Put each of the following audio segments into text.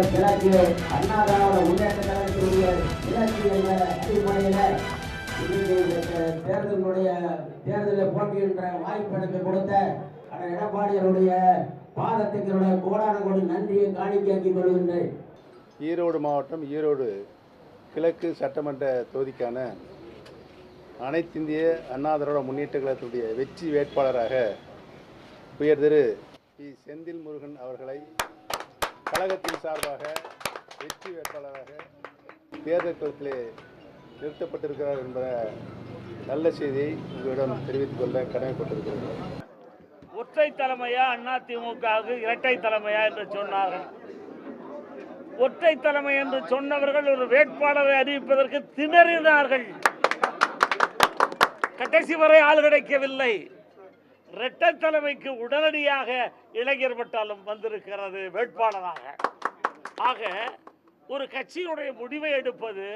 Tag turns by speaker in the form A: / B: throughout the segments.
A: ஈரோடு கிழக்கு அண்ணா முன்னேற்ற கழகத்தினுடைய கிழக்கு என்ற அடிப்படையில் தேர்தலினுடைய தேர்தலில் போட்டியின்ற வாய்ப்பு எனக்கு கொடுத்த அண்ணன் எடப்பாடியருடைய பாதத்துக்கு என்னுடைய கோடான கோடி நன்றியை காணிக்கையாக்கிக் கொள்கின்றேன்.
B: ஈரோடு மாவட்டம் ஈரோடு கிழக்கு சட்டமன்ற தொகுதிக்கான அனைத்திந்திய அண்ணா திராவிட முன்னேற்ற கழகத்துடைய வெற்றி வேட்பாளராக உயர் திரு பி செந்தில் முருகன் அவர்களை கழகத்தின் சார்பாக வெற்றி வேட்பாளராக தேர்தல் களத்திலே நிறுத்தப்பட்டிருக்கிறார் என்ற நல்ல செய்தியை உங்களிடம் தெரிவித்துக் கொள்ள கடமைப்பட்டிருக்கிறது
C: ஒற்றை தலைமையா அதிமுகவுக்கு இரட்டை தலைமையா என்று சொன்னார்கள். ஒற்றை தலைமை என்று சொன்னவர்கள் ஒரு வேட்பாளரை அறிவிப்பதற்கு திணறினார்கள். கடைசி வரை ஆள் கிடைக்கவில்லை. இரட்டை தலைமைக்கு உடனடியாக இளைஞர் பட்டாலும் வந்திருக்கிறது வேட்பாளராக. ஆக ஒரு கட்சியினுடைய முடிவை எடுப்பது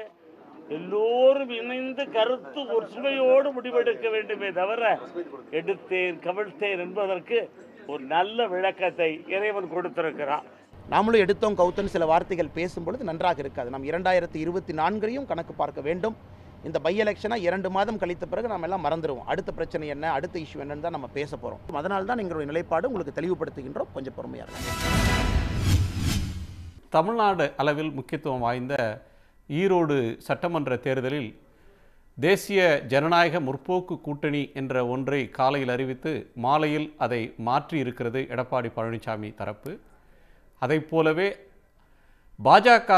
C: எல்லோரும் இணைந்து கருத்து ஒற்றுமையோடு முடிவெடுக்க வேண்டுமே தவிர எடுத்தேன் கவிழ்த்தேன் என்பதற்கு ஒரு நல்ல விளக்கத்தை இறைவன் கொடுத்திருக்கிறான்
D: நாமளும் எடுத்தோம் கௌத்தன் சில வார்த்தைகள் பேசும் பொழுது நன்றாக இருக்காது. நாம் இரண்டாயிரத்தி இருபத்தி நான்கையும் கணக்கு பார்க்க வேண்டும். இந்த பை எலெக்ஷனாக இரண்டு மாதம் கழித்த பிறகு நம்ம எல்லாம் மறந்துடுவோம் அடுத்த பிரச்சனை என்ன அடுத்த இஷ்யூ என்னன்னு தான் நம்ம பேச போகிறோம் அதனால தான் எங்களுடைய நிலைப்பாடு உங்களுக்கு தெளிவுபடுத்துகின்றோம். கொஞ்சம் பொறுமையாக இருக்கும்
E: தமிழ்நாடு அளவில் முக்கியத்துவம் வாய்ந்த ஈரோடு சட்டமன்ற தேர்தலில் தேசிய ஜனநாயக முற்போக்கு கூட்டணி என்ற ஒன்றை காலையில் அறிவித்து மாலையில் அதை மாற்றி இருக்கிறது எடப்பாடி பழனிசாமி தரப்பு. அதைப் போலவே பாஜக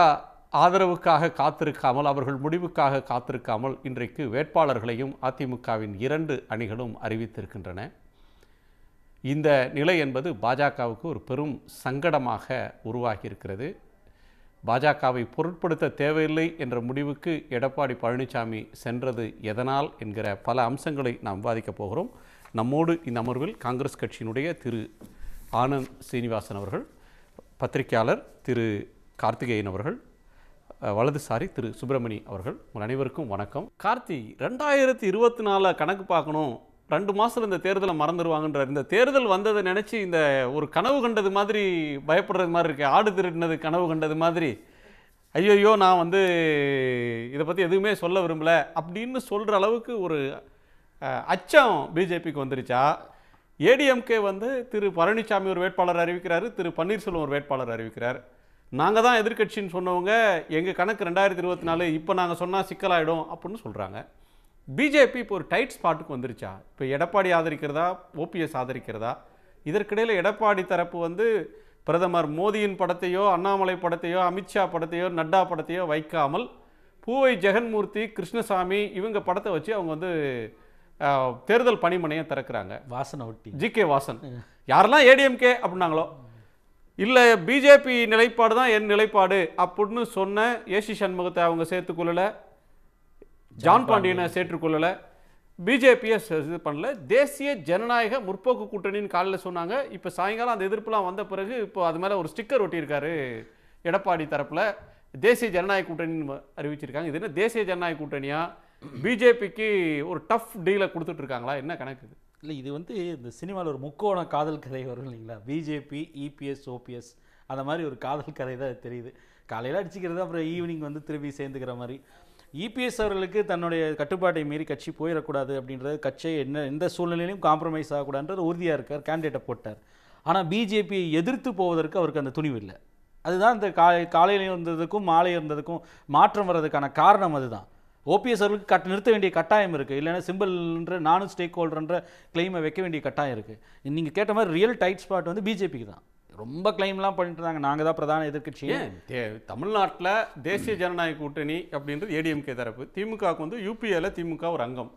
E: ஆதரவுக்காக காத்திருக்காமல் அவர்கள் முடிவுக்காக காத்திருக்காமல் இன்றைக்கு வேட்பாளர்களையும் அதிமுகவின் இரண்டு அணிகளும் அறிவித்திருக்கின்றன. இந்த நிலை என்பது பாஜகவுக்கு ஒரு பெரும் சங்கடமாக உருவாகியிருக்கிறது. பாஜகவை பொருட்படுத்த தேவையில்லை என்ற முடிவுக்கு எடப்பாடி பழனிசாமி சென்றது எதனால் என்கிற பல அம்சங்களை நாம் விவாதிக்கப் போகிறோம். நம்மோடு இந்த அமர்வில் காங்கிரஸ் கட்சியினுடைய திரு ஆனந்த் சீனிவாசன் அவர்கள் பத்திரிகையாளர் திரு கார்த்திகேயன் அவர்கள் வலதுசாரி திரு சுப்பிரமணி அவர்கள். உங்கள் அனைவருக்கும் வணக்கம். கார்த்தி ரெண்டாயிரத்தி இருபத்தி நாலு கணக்கு பார்க்கணும். ரெண்டு மாதத்தில் இந்த தேர்தலை மறந்துடுவாங்கன்றார் இந்த தேர்தல் வந்ததை நினச்சி இந்த ஒரு கனவு கண்டது மாதிரி பயப்படுறது மாதிரி இருக்குது ஆடு திருடினது கனவு கண்டது மாதிரி. ஐயோ நான் வந்து இதை பற்றி எதுவுமே சொல்ல விரும்பல அப்படின்னு சொல்கிற அளவுக்கு ஒரு அச்சம் பிஜேபிக்கு வந்துருச்சா? ஏடிஎம்கே வந்து திரு பழனிசாமி ஒரு வேட்பாளர் அறிவிக்கிறாரு திரு பன்னீர்செல்வம் ஒரு வேட்பாளர் அறிவிக்கிறார். நாங்கள் தான் எதிர்க்கட்சின்னு சொன்னவங்க எங்கள் கணக்கு ரெண்டாயிரத்தி இருபத்தி நாலு இப்போ நாங்கள் சொன்னால் சிக்கலாயிடும் அப்படின்னு சொல்கிறாங்க பிஜேபி இப்போ ஒரு டைட் ஸ்பாட்டுக்கு வந்துருச்சா? இப்போ எடப்பாடி ஆதரிக்கிறதா? ஓபிஎஸ் ஆதரிக்கிறதா? இதற்கிடையில் எடப்பாடி தரப்பு வந்து பிரதமர் மோடியின் படத்தையோ அண்ணாமலை படத்தையோ அமித்ஷா படத்தையோ நட்டா படத்தையோ வைக்காமல் பூவை ஜெகன்மூர்த்தி கிருஷ்ணசாமி இவங்க படத்தை வச்சு அவங்க வந்து தேர்தல் பணிமனையை திறக்கிறாங்க.
F: வாசனை ஒட்டி.
E: G K Vasan. யாரெல்லாம் ஏடிஎம்கே அப்படின்னாங்களோ இல்லை பிஜேபி நிலைப்பாடு தான் என் நிலைப்பாடு அப்படின்னு சொன்ன ஏசி சண்முகத்தை அவங்க சேர்த்துக்கொள்ளல ஜான் பாண்டியனை சேர்த்துக்கொள்ளல பிஜேபியை இது பண்ணல. தேசிய ஜனநாயக முற்போக்கு கூட்டணின்னு காலையில் சொன்னாங்க. இப்போ சாயங்காலம் அந்த எதிர்ப்புலாம் வந்த பிறகு இப்போ அது மேலே ஒரு ஸ்டிக்கர் ஒட்டியிருக்காரு எடப்பாடி தரப்பில். தேசிய ஜனநாயக கூட்டணின்னு அறிவிச்சிருக்காங்க. இது என்ன தேசிய ஜனநாயக கூட்டணியா? பிஜேபிக்கு ஒரு டஃப் டீலை கொடுத்துட்டு இருக்காங்களா? என்ன கணக்கு
F: இல்லை இது வந்து இந்த சினிமாவில் ஒரு முக்கோண காதல் கதை வரும் இல்லைங்களா? பிஜேபி இபிஎஸ் ஓபிஎஸ் அந்த மாதிரி ஒரு காதல் கதை தான் தெரியுது. காலையில் அடிச்சுக்கிறது அப்புறம் ஈவினிங் வந்து திரும்பி சேர்ந்துக்கிற மாதிரி. இபிஎஸ் அவர்களுக்கு தன்னுடைய கட்டுப்பாட்டை மீறி கட்சி போயிடக்கூடாது அப்படின்றது கட்சியை என்ன எந்த சூழ்நிலையிலும் காம்ப்ரமைஸ் ஆகக்கூடாதுன்றது உறுதியாக இருக்கார் கேண்டிடேட்டை போட்டார். ஆனால் பிஜேபியை எதிர்த்து போவதற்கு அவருக்கு அந்த துணிவு இல்லை. அதுதான் இந்த கா காலையில் இருந்ததுக்கும் மாலை இருந்ததுக்கும் மாற்றம் வர்றதுக்கான காரணம் அதுதான். ஓபிஎஸ் அவர்களுக்கு கட் நிறுத்த வேண்டிய கட்டாயம் இருக்குது இல்லைன்னா சிம்பிள்ன்ற நானும் ஸ்டேக் ஹோல்டர்ன்ற கிளைமை வைக்க வேண்டிய கட்டாயம் இருக்குது நீங்கள் கேட்ட மாதிரி ரியல் டைட் ஸ்பாட் வந்து பிஜேபிக்கு தான். ரொம்ப கிளைம்லாம் பண்ணிட்டு இருந்தாங்க. நாங்கள் தான் பிரதான
E: தே- தமிழ்நாட்டுல தேசிய ஜனநாயக கூட்டணி அப்படின்றது ஏடிஎம்கே தரப்பு. திமுகவுக்கு வந்து யூபிஏல திமுக ஒரு அங்கம்.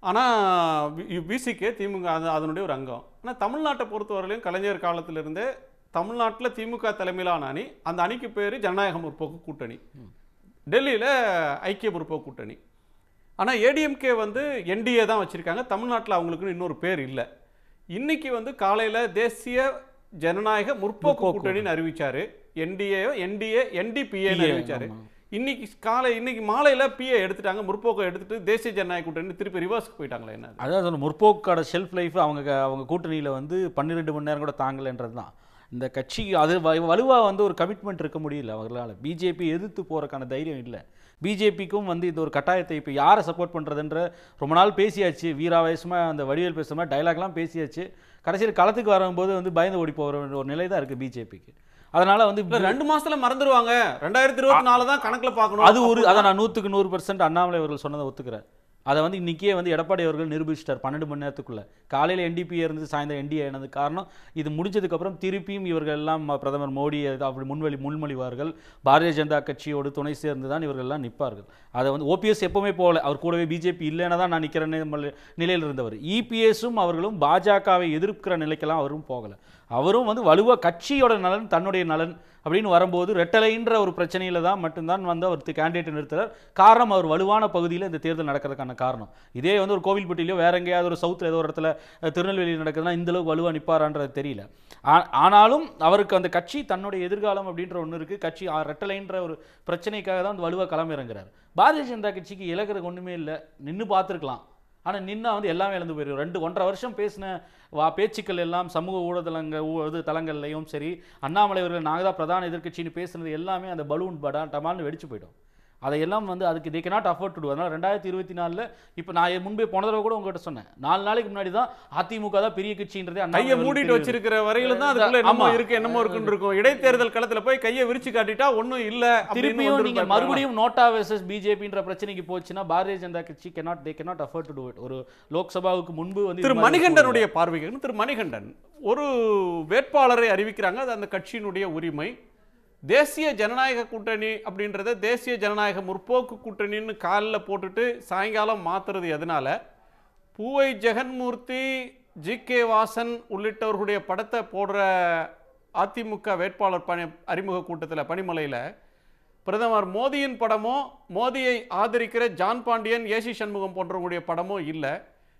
E: ஆனால் பிசிகே திமுக அது அதனுடைய ஒரு அங்கம். ஆனால் தமிழ்நாட்டை பொறுத்தவரையிலும் கலைஞர் காலத்திலிருந்தே தமிழ்நாட்டில் திமுக தலைமையிலான அணி அந்த அணிக்கு பேர் ஜனநாயக முற்போக்கு கூட்டணி. டெல்லியில் ஐக்கிய முற்போக்கு கூட்டணி. ஆனால் ஏடிஎம்கே வந்து என்டிஏ தான் வச்சுருக்காங்க. தமிழ்நாட்டில் அவங்களுக்குன்னு இன்னொரு பேர் இல்லை. இன்னைக்கு வந்து காலையில் தேசிய ஜனநாயக முற்போக்கு. கூட்டணின்னு அறிவிச்சாரு. என்டிஏ என்டிஏ என்டிபிஏன்னு
F: ஆமா.
E: இன்னைக்கு காலை இன்னைக்கு மாலையில் பிஏ எடுத்துட்டாங்க. முற்போக்கை எடுத்துட்டு தேசிய ஜனநாயக கூட்டணி திருப்பி ரிவர்ஸ்க்கு போயிட்டாங்களா என்ன அது?
F: அதாவது முற்போக்கோட ஷெல்ஃப் லைஃப் அவங்க அவங்க கூட்டணியில் வந்து பன்னிரெண்டு மணி நேரம் கூட தாங்கலைன்றது தான். இந்த கட்சி அது வ- வலுவா வந்து ஒரு கமிட்மெண்ட் இருக்க முடியல அவர்களால். பிஜேபி எதிர்த்து போறதுக்கான தைரியம் இல்லை. பிஜேபிக்கும் வந்து இந்த ஒரு கட்டாயத்தை இப்போ யாரை சப்போர்ட் பண்ணுறதுன்ற ரொம்ப நாள் பேசியாச்சு. வீராவேசமாக அந்த வடிவேல் பேசுகிற மாதிரி டைலாக்லாம் பேசியாச்சு. கடைசியில் களத்துக்கு வரும்போது வந்து பயந்து ஓடி போகிற ஒரு நிலை தான் இருக்குது பிஜேபிக்கு அதனால் வந்து
E: இல்ல ரெண்டு மாசத்துல மறந்துடுவாங்க ரெண்டாயிரத்தி இருபத்தி நாலு தான் கணக்குல பார்க்கணும்.
F: அது ஒரு அதை நான் நூற்றுக்கு நூறு பர்சன்ட் அண்ணாமலை அவர்கள் சொன்னதை ஒத்துக்கிறேன். அதை வந்து இன்றைக்கே வந்து எடப்பாடி அவர்கள் நிரூபிச்சிட்டார் பன்னெண்டு மணி நேரத்துக்குள்ளே. காலையில் என்டிபி இருந்து சாயந்தரம் என்டிஏ ஆனது காரணம் இது முடிஞ்சதுக்கப்புறம் திருப்பியும் இவர்கள் எல்லாம் ம- பிரதமர் மோடி அப்படி முன்வழி முன்மொழிவார்கள். பாரதிய ஜனதா கட்சியோடு துணை சேர்ந்து தான் இவர்கள் எல்லாம் நிற்பார்கள். அதை வந்து ஓபிஎஸ் எப்பவுமே போகல அவர் கூடவே பிஜேபி இல்லைன்னா தான் நான் நிற்கிற நிலையில் இருந்தவர். இபிஎஸும் அவர்களும் பாஜகவை எதிர்க்கிற நிலைக்கெல்லாம் அவரும் போகலை. அவரும் வந்து வலுவா கட்சியோட நலன் தன்னுடைய நலன் அப்படின்னு வரும்போது ரெட்டலைன்ற ஒரு பிரச்சனையில தான் மட்டும்தான் வந்து அவர் கேண்டிடேட் நிறுத்துறார். காரணம் அவர் வலுவான பகுதியில் இந்த தேர்தல் நடக்கிறதுக்கான காரணம். இதே வந்து ஒரு கோவில்பட்டியிலோ வேற எங்கேயாவது ஒரு சவுத்தில் ஏதோ ஒரு இடத்துல திருநெல்வேலியில் நடக்குதுன்னா இந்த அளவுக்கு வலுவா தெரியல. ஆனாலும் அவருக்கு அந்த கட்சி தன்னுடைய எதிர்காலம் அப்படின்ற ஒன்று இருக்குது கட்சி ரெட்டலைன்ற ஒரு பிரச்சனைக்காக தான் வந்து வலுவாக களமிறங்குறார். பாரதிய ஜனதா கட்சிக்கு இலக்கிறதுக்கு ஒன்றுமே இல்லை. நின்று பார்த்துருக்கலாம். ஆனால் நின்னா வந்து எல்லாமே இழந்து போயிடும் ரெண்டு ஒன்றரை வருஷம் பேசின வா பேச்சுக்கள் எல்லாம் சமூக ஊடகங்கள் இது தளங்கள்லையும் சரி அண்ணாமலை அவர்கள் நாங்கள் தான் பிரதான எதிர்கட்சின்னு பேசுனது எல்லாமே அந்த பலூன் படா டமால்னு வெடிச்சு போயிடும். அதையெல்லாம் வந்து அதுக்கு தே afford to do அதனால் ரெண்டாயிரத்தி இருபத்தி நாலில் இப்போ நான் முன்பே போன தடவை கூட உங்ககிட்ட சொன்னேன் நாலு நாளைக்கு முன்னாடி தான் அதிமுக தான் பெரிய கட்சின்றதே
E: கையை மூடிட்டு. வச்சிருக்கிற வரையில தான் அதுக்குள்ள என்னமோ. இருக்கு என்னமோ இருக்குன்னு இருக்கும் இடைத்தேர்தல் களத்துல போய் கையை விரிச்சு காட்டிட்டா ஒண்ணும் இல்ல
F: திருப்பியும்
E: வந்துரும்
F: நீங்க
E: பாருங்க.
F: மறுபடியும் நோட்டா வெர்சஸ் பிஜேபின்ற பிரச்சனைக்கு போச்சுன்னா பாரதிய ஜனதா கட்சி cannot they cannot afford to do it ஒரு லோக்சபாவுக்கு முன்பு வந்து
E: திரு மணிகண்டனுடைய பார்வைக்கு திரு மணிகண்டன் ஒரு வேட்பாளரை அறிவிக்கிறாங்க அது அந்த கட்சியினுடைய உரிமை தேசிய ஜனநாயக கூட்டணி அப்படின்றத தேசிய ஜனநாயக முற்போக்கு கூட்டணின்னு காலில் போட்டுட்டு சாயங்காலம் மாத்துறது எதனால? பூவை ஜெகன்மூர்த்தி ஜி கே வாசன் உள்ளிட்டவர்களுடைய படத்தை போடுற அதிமுக வேட்பாளர் பணி அறிமுக கூட்டத்தில் பனிமலையில் பிரதமர் மோடியின் படமோ மோடியை ஆதரிக்கிற ஜான் பாண்டியன் ஏசி சண்முகம் போன்றவங்களுடைய படமோ இல்லை.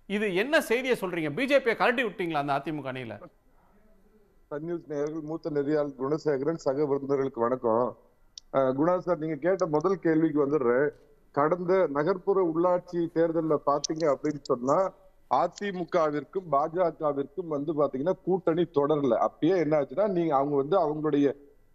E: இது என்ன செய்தியை சொல்கிறீங்க பிஜேபியை கழட்டி விட்டீங்களா அந்த அதிமுக அணியில்?
G: சன் நியூஸ் நேயர்கள் மூத்த நெறியாளர் குணசேகரன் சக விருந்தினர்களுக்கு வணக்கம். குணா சார் நீங்க கேட்ட முதல் கேள்விக்கு வந்துடுறேன். கடந்த நகர்ப்புற உள்ளாட்சி தேர்தலில் பாத்தீங்க அப்படின்னு சொன்னா அதிமுகவிற்கும் பாஜகவிற்கும் வந்து பாத்தீங்கன்னா கூட்டணி தொடரல. அப்பயே என்ன ஆச்சுன்னா நீங்க அவங்க வந்து அவங்களுடைய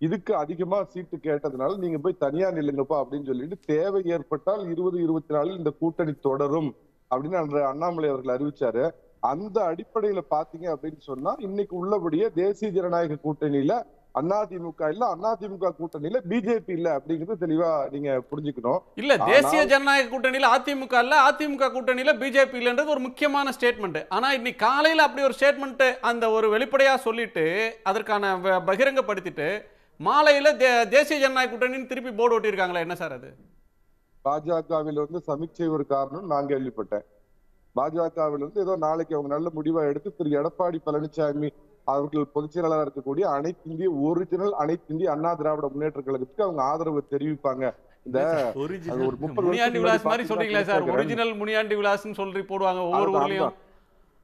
G: இதுக்கு அதிகமா சீட்டு கேட்டதுனால நீங்க போய் தனியா நில்லுங்கப்பா அப்படின்னு சொல்லிட்டு தேவை ஏற்பட்டால் இருபது இருபத்தி நாலில் இந்த கூட்டணி தொடரும் அப்படின்னு அன்று அண்ணாமலை அவர்கள் அறிவிச்சாரு. அந்த அடிப்படையில பாத்தீங்க அப்படின்னு சொன்னா இன்னைக்கு உள்ளபடியே தேசிய ஜனநாயக கூட்டணியில அதிமுக இல்ல அதிமுக கூட்டணியில பிஜேபி இல்ல அப்படிங்கறது தெளிவா நீங்க புரிஞ்சுக்கணும்.
E: இல்ல தேசிய ஜனநாயக கூட்டணியில அதிமுக இல்ல அதிமுக கூட்டணியில பிஜேபி இல்லன்றது ஒரு முக்கியமான ஸ்டேட்மெண்ட் ஆனா இன்னைக்கு காலையில அப்படி ஒரு ஸ்டேட்மெண்ட் அந்த ஒரு வெளிப்படையா சொல்லிட்டு அதற்கான பகிரங்கப்படுத்திட்டு மாலையில தே- தேசிய ஜனநாயக கூட்டணின்னு திருப்பி போர்டு ஒட்டியிருக்காங்களா என்ன சார் அது?
G: பாஜகவில் வந்து சமீட்சை ஒரு காரணம் நான் கேள்விப்பட்டேன். பாஜகவில் இருந்து ஏதோ நாளைக்கு அவங்க நல்ல முடிவா எடுத்து திரு. எடப்பாடி பழனிசாமி அவர்கள் பொதுச் செயலாளராக இருக்கக்கூடிய அனைத்து இந்திய ஒரிஜினல் அனைத்து இந்திய அண்ணா திராவிட முன்னேற்ற கழகத்துக்கு அவங்க ஆதரவு தெரிவிப்பாங்க. இந்த ஒரு முப்பது
E: முனியாண்டி விலாஸ் மாதிரி சொல்றீங்களா சார் ஒரிஜினல் முனியாண்டி விலாஸ்னு சொல்லி போடுவாங்க ஒவ்வொரு ஊர்லயும்.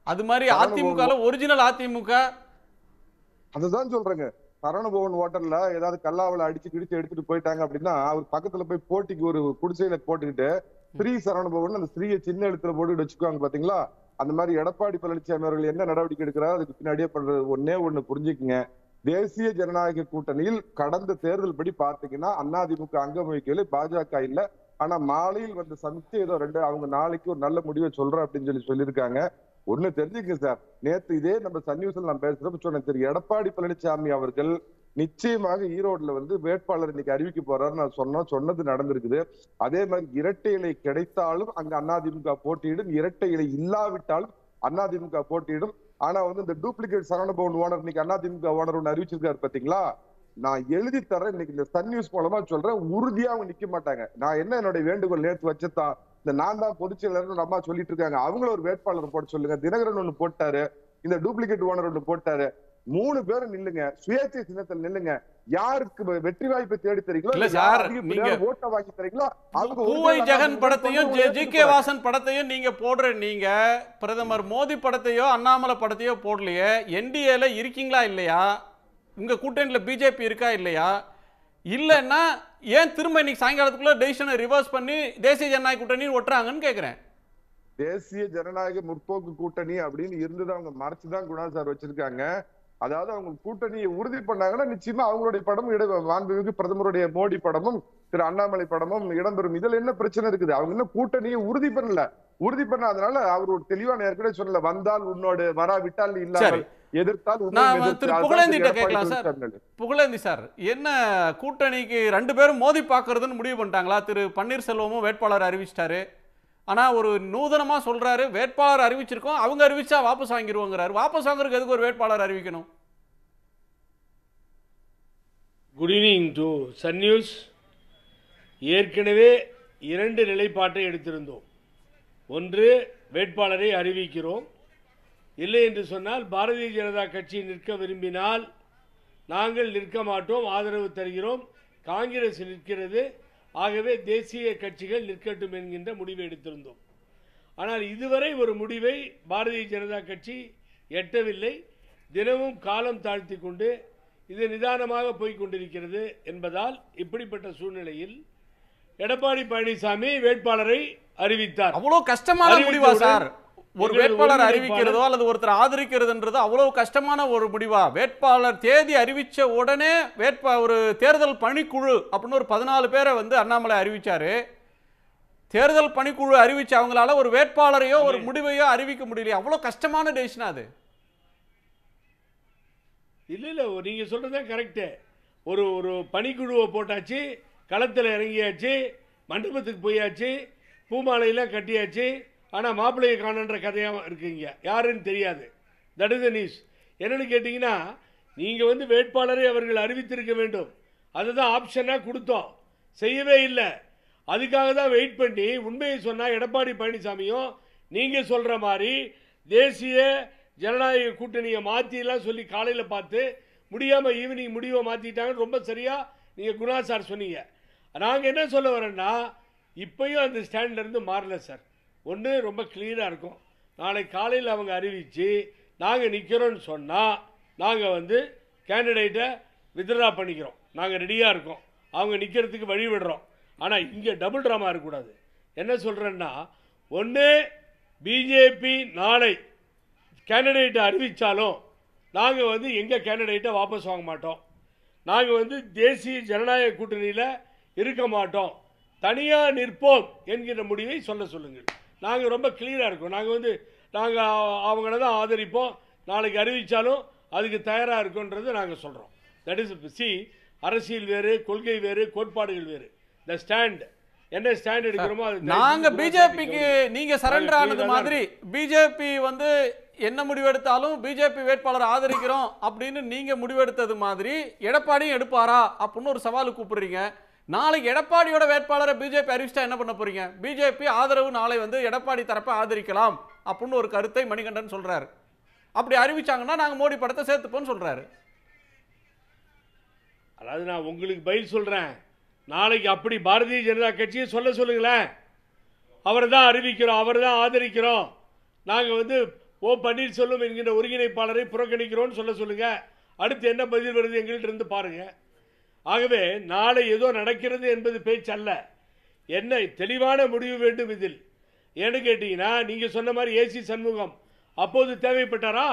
E: அது மாதிரி அதிமுக ஒரிஜினல் அதிமுக.
G: அதுதான் சொல்றேங்க. சரவணபவன் ஹோட்டல்ல ஏதாவது கல்லாவல அடிச்சு கிடிச்சு எடுத்துட்டு போயிட்டாங்க அப்படின்னா அவர் பக்கத்துல போய் போட்டிக்கு ஒரு குடிசையில போட்டுக்கிட்டு ஸ்ரீ சரவணபவன் அந்த ஸ்ரீயை சின்ன எழுத்துல போட்டு வச்சுக்குவாங்க பாத்தீங்களா? அந்த மாதிரி எடப்பாடி பழனிசாமி அவர்கள் என்ன நடவடிக்கை எடுக்கிறாரோ அதுக்கு பின்னாடியே பண்றது ஒன்னே ஒண்ணு புரிஞ்சுக்குங்க. தேசிய ஜனநாயக கூட்டணியில் கடந்த தேர்தல் படி பாத்தீங்கன்னா அதிமுக அங்கம் வகிக்கல பாஜக இல்ல. ஆனா மாலையில் வந்த சமிச்சை ஏதோ ரெண்டு அவங்க நாளைக்கு ஒரு நல்ல முடிவை சொல்றேன் அப்படின்னு சொல்லி சொல்லியிருக்காங்க. ஒண்ணு தெரிஞ்சுங்க சார். நேத்து இதே நம்ம சன் நியூஸ்ல நான் பேசுறப்ப சொன்னேன் திரு எடப்பாடி பழனிசாமி அவர்கள் நிச்சயமாக ஈரோடுல வந்து வேட்பாளர் இன்னைக்கு அறிவிக்க போறாரு நான் சொன்னோம் சொன்னது நடந்திருக்குது. அதே மாதிரி இரட்டை இலை கிடைத்தாலும் அங்க அதிமுக போட்டியிடும் இரட்டை இலை இல்லாவிட்டாலும் அதிமுக போட்டியிடும். ஆனா வந்து இந்த டூப்ளிகேட் சரவணபவன் ஓனர் இன்னைக்கு அதிமுக ஓனர் ஒன்று அறிவிச்சிருக்காரு பாத்தீங்களா? நான் எழுதி தரேன் இன்னைக்கு இந்த சன் நியூஸ் மூலமா சொல்றேன். உறுதியா அவங்க நிக்க மாட்டாங்க. நான் என்ன என்னுடைய வேண்டுகோள் நேற்று வச்சதான் இந்த நான் தான் பொதுச் அம்மா சொல்லிட்டு இருக்காங்க. அவங்கள ஒரு வேட்பாளர் போட சொல்லுங்க. தினகரன் ஒண்ணு போட்டாரு. இந்த டூப்ளிகேட் ஓனர் ஒண்ணு போட்டாரு. மூணு பேரும் நில்லுங்க. சுயேட்சை சின்னத்தில் நில்லுங்க. யாருக்கு வெற்றி வாய்ப்பை தேடி தரீங்களோ
E: இல்ல சார், நீங்க-
G: ஓட்டை வாங்கி தரீங்களோ அவங்க
E: பூவை ஜெகன் படத்தையும் ஜி கே வாசன் படத்தையும் நீங்க போடுற நீங்க பிரதமர் மோடி படத்தையோ அண்ணாமலை படத்தையோ போடலையே. என்டிஏல இருக்கீங்களா இல்லையா? உங்க கூட்டணியில பிஜேபி இருக்கா இல்லையா? இல்லைன்னா ஏன் திரும்ப இன்னைக்கு சாயங்காலத்துக்குள்ள டெசிஷனை ரிவர்ஸ் பண்ணி தேசிய ஜனநாயக கூட்டணி ஒட்டுறாங்கன்னு கேக்குறேன்.
G: தேசிய ஜனநாயக முற்போக்கு கூட்டணி அப்படின்னு இருந்தது அவங்க மறைச்சுதான் குணா சார் வச்சிருக்காங்க. அதாவது அவங்க கூட்டணியை உறுதி பண்ணாங்கன்னா நிச்சயமா அவங்களுடைய படமும் இட மாண்புமிகு பிரதமருடைய மோடி படமும் திரு அண்ணாமலை படமும் இடம்பெறும். இதுல என்ன பிரச்சனை இருக்குது? அவங்க இன்னும் கூட்டணியை உறுதி பண்ணல. உறுதி பண்ணாதனால அவர் ஒரு தெளிவான ஏற்கனவே சொல்லல வந்தால் உன்னோடு வராவிட்டால். இல்லாமல்.
E: புகழேந்தி சார் என்ன கூட்டணிக்கு ரெண்டு பேரும் மோதி பார்க்கறதுன்னு முடிவு பண்ணிட்டாங்களா? திரு பன்னீர்செல்வமும் வேட்பாளர் அறிவிச்சிட்டாரு. ஆனால் ஒரு நூதனமாக சொல்கிறாரு வேட்பாளர் அறிவிச்சிருக்கோம் அவங்க அறிவிச்சா வாபஸ் வாங்கிடுவோங்கிறாரு வாபஸ் வாங்குறதுக்கு எதுக்கு ஒரு வேட்பாளர் அறிவிக்கணும்?
H: Good evening to Sun News ஏற்கனவே இரண்டு நிலைப்பாட்டை எடுத்திருந்தோம். ஒன்று வேட்பாளரை அறிவிக்கிறோம். இல்லை என்று சொன்னால் பாரதிய ஜனதா கட்சி நிற்க விரும்பினால் நாங்கள் நிற்க மாட்டோம் ஆதரவு தருகிறோம். காங்கிரஸ் நிற்கிறது ஆகவே தேசிய கட்சிகள் நிற்கட்டும் என்கின்ற முடிவை எடுத்திருந்தோம். ஆனால் இதுவரை ஒரு முடிவை பாரதிய ஜனதா கட்சி எட்டவில்லை. தினமும் காலம் தாழ்த்தி கொண்டு இது நிதானமாக போய்க் கொண்டிருக்கிறது என்பதால் இப்படிப்பட்ட சூழ்நிலையில் எடப்பாடி பழனிசாமி வேட்பாளரை அறிவித்தார்.
E: அவ்வளவு கஷ்டமான முடிவா சார்? ஒரு வேட்பாளர் அறிவிக்கிறதோ அல்லது ஒருத்தர் ஆதரிக்கிறதுன்றது அவ்வளவு கஷ்டமான ஒரு முடிவா? வேட்பாளர் தேதி அறிவிச்ச உடனே வேட்பா ஒரு தேர்தல் பணிக்குழு அப்படின்னு ஒரு பதினாலு பேரை வந்து அண்ணாமலை அறிவிச்சாரு. தேர்தல் பணிக்குழு அறிவிச்ச அவங்களால ஒரு வேட்பாளரையோ ஒரு முடிவையோ அறிவிக்க முடியலையே. அவ்வளவு கஷ்டமான டெசிஷன் அது?
H: இல்லை இல்லை நீங்கள் சொல்கிறது தான் கரெக்டு ஒரு ஒரு பனிக்குழுவை போட்டாச்சு களத்தில் இறங்கியாச்சு மண்டபத்துக்கு போயாச்சு பூமாலையெல்லாம் கட்டியாச்சு ஆனால் மாப்பிள்ளையை காணன்ற கதையாக இருக்குங்க. யாருன்னு தெரியாது. தட் இஸ் த நியூஸ் என்னென்னு கேட்டிங்கன்னா நீங்கள் வந்து வேட்பாளரை அவர்கள் அறிவித்திருக்க வேண்டும். அதுதான் ஆப்ஷனாக கொடுத்தோம். செய்யவே இல்லை. அதுக்காக தான் வெயிட் பண்ணி உண்மையை சொன்னால் எடப்பாடி பழனிசாமியும் நீங்கள் சொல்கிற மாதிரி தேசிய ஜனநாயக கூட்டணியை மாற்றிலாம் சொல்லி காலையில் பார்த்து முடியாமல் ஈவினிங் முடிவை மாற்றிட்டாங்கன்னு ரொம்ப சரியாக நீங்கள் குணா சார் சொன்னீங்க. நாங்கள் என்ன சொல்ல வரேன்னா இப்போயும் அந்த ஸ்டாண்ட்லேருந்து மாறல சார். ஒன்று ரொம்ப கிளீனாக இருக்கும். நாளை காலையில் அவங்க அறிவித்து நாங்கள் நிற்கிறோன்னு சொன்னால் நாங்கள் வந்து கேண்டிடேட்டை வித்ட்ரா பண்ணிக்கிறோம். நாங்கள் ரெடியாக இருக்கோம். அவங்க நிற்கிறதுக்கு வழி விடுறோம். ஆனால் இங்கே டபுள் ட்ராமா இருக்கக்கூடாது. என்ன சொல்கிறேன்னா ஒன்று பிஜேபி நாளை கேண்டிடேட்டை அறிவித்தாலும் நாங்கள் வந்து எங்கள் கேண்டிடேட்டை வாபஸ் வாங்க மாட்டோம். நாங்கள் வந்து தேசிய ஜனநாயக கூட்டணியில் இருக்க மாட்டோம். தனியாக நிற்போம் என்கிற முடிவை சொல்ல சொல்லுங்கள். நாங்கள் ரொம்ப கிளியராக இருக்கோம். நாங்கள் வந்து நாங்கள் அவங்கள தான் ஆதரிப்போம். நாளைக்கு அறிவித்தாலும் அதுக்கு தயாராக இருக்கோன்றது நாங்கள் சொல்கிறோம் தட் இஸ் சி அரசியல் வேறு கொள்கை வேறு கோட்பாடுகள் வேறு. த ஸ்டாண்ட் என்ன ஸ்டாண்ட் எடுக்கிறோமோ அது
E: நாங்க பிஜேபிக்கு நீங்க சரண்டர் ஆனது மாதிரி பிஜேபி வந்து என்ன முடிவெடுத்தாலும் பிஜேபி வேட்பாளர் ஆதரிக்கிறோம் அப்படின்னு நீங்க முடிவெடுத்தது மாதிரி எடப்பாடியும் எடுப்பாரா அப்படின்னு ஒரு சவால் கூப்பிடுறீங்க. நாளைக்கு எடப்பாடியோட வேட்பாளரை பிஜேபி அறிவிச்சிட்டா என்ன பண்ண போறீங்க? பிஜேபி ஆதரவு நாளை வந்து எடப்பாடி தரப்பை ஆதரிக்கலாம் அப்படின்னு ஒரு கருத்தை மணிகண்டன் சொல்றாரு. அப்படி அறிவிச்சாங்கன்னா நாங்கள் மோடி படத்தை சேர்த்துப்போம்னு சொல்றாரு.
H: அதாவது நான் உங்களுக்கு பதில் சொல்கிறேன் நாளைக்கு அப்படி பாரதிய ஜனதா கட்சியை சொல்ல சொல்லுங்களேன். அவரை தான் அறிவிக்கிறோம் அவரை தான் ஆதரிக்கிறோம். நாங்கள் வந்து ஓ பன்னீர்செல்வம் என்கிற ஒருங்கிணைப்பாளரை புறக்கணிக்கிறோம்னு சொல்ல சொல்லுங்கள் அடுத்து என்ன பதில் வருது எங்கள்கிட்ட இருந்து பாருங்கள் ஆகவே நாளை ஏதோ நடக்கிறது என்பது பேச்சு அல்ல என்ன தெளிவான முடிவு வேண்டும் இதில். ஏன்னு கேட்டீங்கன்னா நீங்கள் சொன்ன மாதிரி ஏசி சண்முகம். அப்போது தேவைப்பட்டாரா?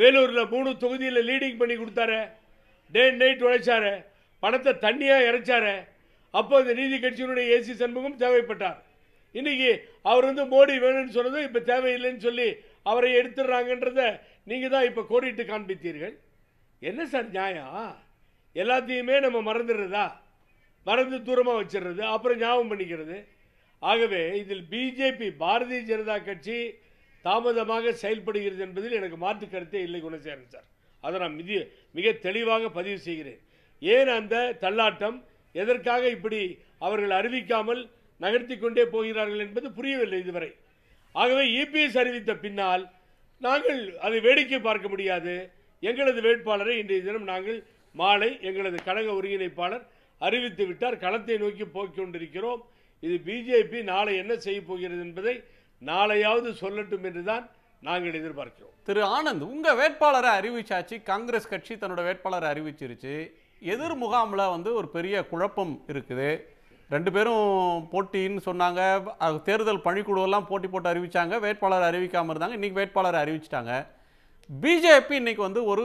H: வேலூரில் மூணு தொகுதியில் லீடிங் பண்ணி கொடுத்தாரு. டே நைட் உழைச்சாரு. பணத்தை தண்ணியாக இறைச்சாரு. அப்போ இந்த நீதி கட்சியினுடைய ஏசி சண்முகம் தேவைப்பட்டார். இன்னைக்கு அவர் வந்து மோடி வேணும்னு சொன்னதும் இப்போ தேவையில்லைன்னு சொல்லி அவரை எடுத்துடுறாங்கன்றத நீங்கள் தான் இப்போ கோடிட்டு காண்பித்தீர்கள். என்ன சார் நியாயம்? எல்லாத்தையுமே நம்ம மறந்துடுறதா? மறந்து தூரமாக வச்சிடுறது அப்புறம் ஞாபகம் பண்ணிக்கிறது. ஆகவே இதில் பிஜேபி பாரதிய ஜனதா கட்சி தாமதமாக செயல்படுகிறது என்பதில் எனக்கு மாற்று கருத்தே இல்லை குணசேரன் சார். அதை நான் மிதி மிக தெளிவாக பதிவு செய்கிறேன். ஏன் அந்த தள்ளாட்டம்? எதற்காக இப்படி அவர்கள் அறிவிக்காமல் நகர்த்தி கொண்டே போகிறார்கள் என்பது புரியவில்லை இதுவரை. ஆகவே இபிஎஸ் அறிவித்த பின்னால் நாங்கள் அதை வேடிக்கை பார்க்க முடியாது. எங்களது வேட்பாளரை இன்றைய தினம் நாங்கள் மாலை எங்களது கழக ஒருங்கிணைப்பாளர் அறிவித்து விட்டார். களத்தை நோக்கி போய்க் கொண்டிருக்கிறோம். இது பிஜேபி நாளை என்ன செய்ய போகிறது என்பதை நாளையாவது சொல்லட்டும் என்றுதான் நாங்கள் எதிர்பார்க்கிறோம்.
E: திரு ஆனந்த் உங்க வேட்பாளரை அறிவிச்சாச்சு. காங்கிரஸ் கட்சி தன்னோட வேட்பாளரை அறிவிச்சிருச்சு. எதிர் முகாமில் வந்து ஒரு பெரிய குழப்பம் இருக்குது. ரெண்டு பேரும் போட்டின்னு சொன்னாங்க. தேர்தல் பணிக்குழுவெல்லாம் போட்டி போட்டு அறிவிச்சாங்க. வேட்பாளர் அறிவிக்காமல் இருந்தாங்க. இன்னைக்கு வேட்பாளரை அறிவிச்சிட்டாங்க. பிஜேபி இன்னைக்கு வந்து ஒரு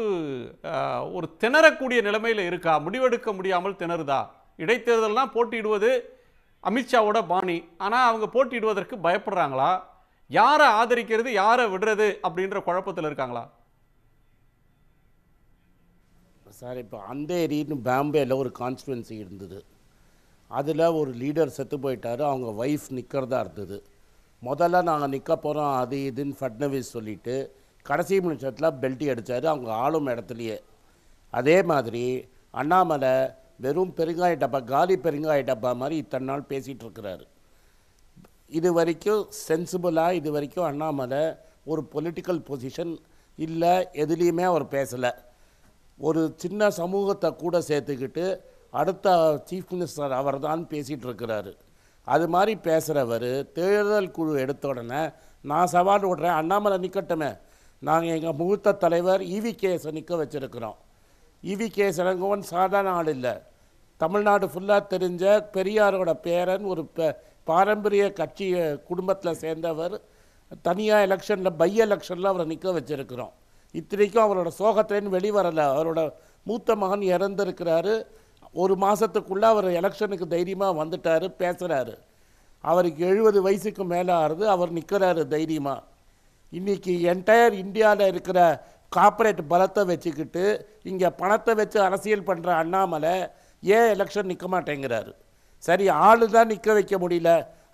E: ஒரு திணறக்கூடிய நிலைமையில் இருக்கா? முடிவெடுக்க முடியாமல் திணறுதா? இடைத்தேர்தல்லாம் போட்டியிடுவது அமித்ஷாவோட பாணி. ஆனால் அவங்க போட்டியிடுவதற்கு பயப்படுறாங்களா? யாரை ஆதரிக்கிறது யாரை விடுறது அப்படின்ற குழப்பத்தில் இருக்காங்களா?
I: சார் இப்போ அந்தேரின்னு பாம்பேயில் ஒரு கான்ஸ்டுவன்சி இருந்தது. அதில் ஒரு லீடர் செத்து போயிட்டார். அவங்க ஒய்ஃப் நிற்கிறதா இருந்தது. முதல்ல நாங்கள் நிற்க போகிறோம் அது இதுன்னு ஃபட்னவிஸ் சொல்லிட்டு கடைசி நிமிஷத்தில் பெல்ட்டி அடித்தார் அவங்க ஆளும் இடத்துலையே. அதே மாதிரி அண்ணாமலை வெறும் பெருங்காய டப்பா காலி பெருங்காய டப்பா மாதிரி இத்தனை நாள் பேசிகிட்டு இருக்கிறாரு. இது வரைக்கும் சென்சிபிளாக இது வரைக்கும் அண்ணாமலை ஒரு பொலிட்டிக்கல் பொசிஷன் இல்லை எதுலேயுமே அவர் பேசலை. ஒரு சின்ன சமூகத்தை கூட சேர்த்துக்கிட்டு அடுத்த சீஃப் மினிஸ்டர் அவர் தான் பேசிகிட்டு இருக்கிறாரு. அது மாதிரி பேசுகிறவர் தேர்தல் குழு எடுத்த உடனே நான் சவால் விடுறேன் அண்ணாமலை நிற்கட்டுமே நாங்கள் எங்கள் மூத்த தலைவர் இவி கேஸை நிற்க வச்சுருக்கிறோம். இவி கேஸ் சாதாரண ஆள் இல்லை. தமிழ்நாடு ஃபுல்லாக தெரிஞ்ச பெரியாரோட பேரன் ஒரு ப பாரம்பரிய கட்சி குடும்பத்தில் சேர்ந்தவர். தனியாக எலெக்ஷனில் பை எலெக்ஷனில் அவரை நிற்க வச்சுருக்கிறோம். இத்தனைக்கும் அவரோட சோகத்திலேருந்து வெளிவரலை. அவரோட மூத்த மகன் இறந்துருக்கிறாரு. ஒரு மாதத்துக்குள்ளே அவர் எலெக்ஷனுக்கு தைரியமாக வந்துட்டார் பேசுகிறாரு அவருக்கு எழுபது வயசுக்கு மேலே ஆறுது அவர் நிற்கிறாரு தைரியமாக இன்றைக்கி என்டையர் இந்தியாவில் இருக்கிற கார்ப்பரேட் பலத்தை வச்சுக்கிட்டு இங்கே பணத்தை வச்சு அரசியல் பண்ணுற அண்ணாமலை ஏன் எலெக்ஷன் நிற்க மாட்டேங்கிறாரு? சரி ஆளு தான் நிற்க வைக்க முடியல.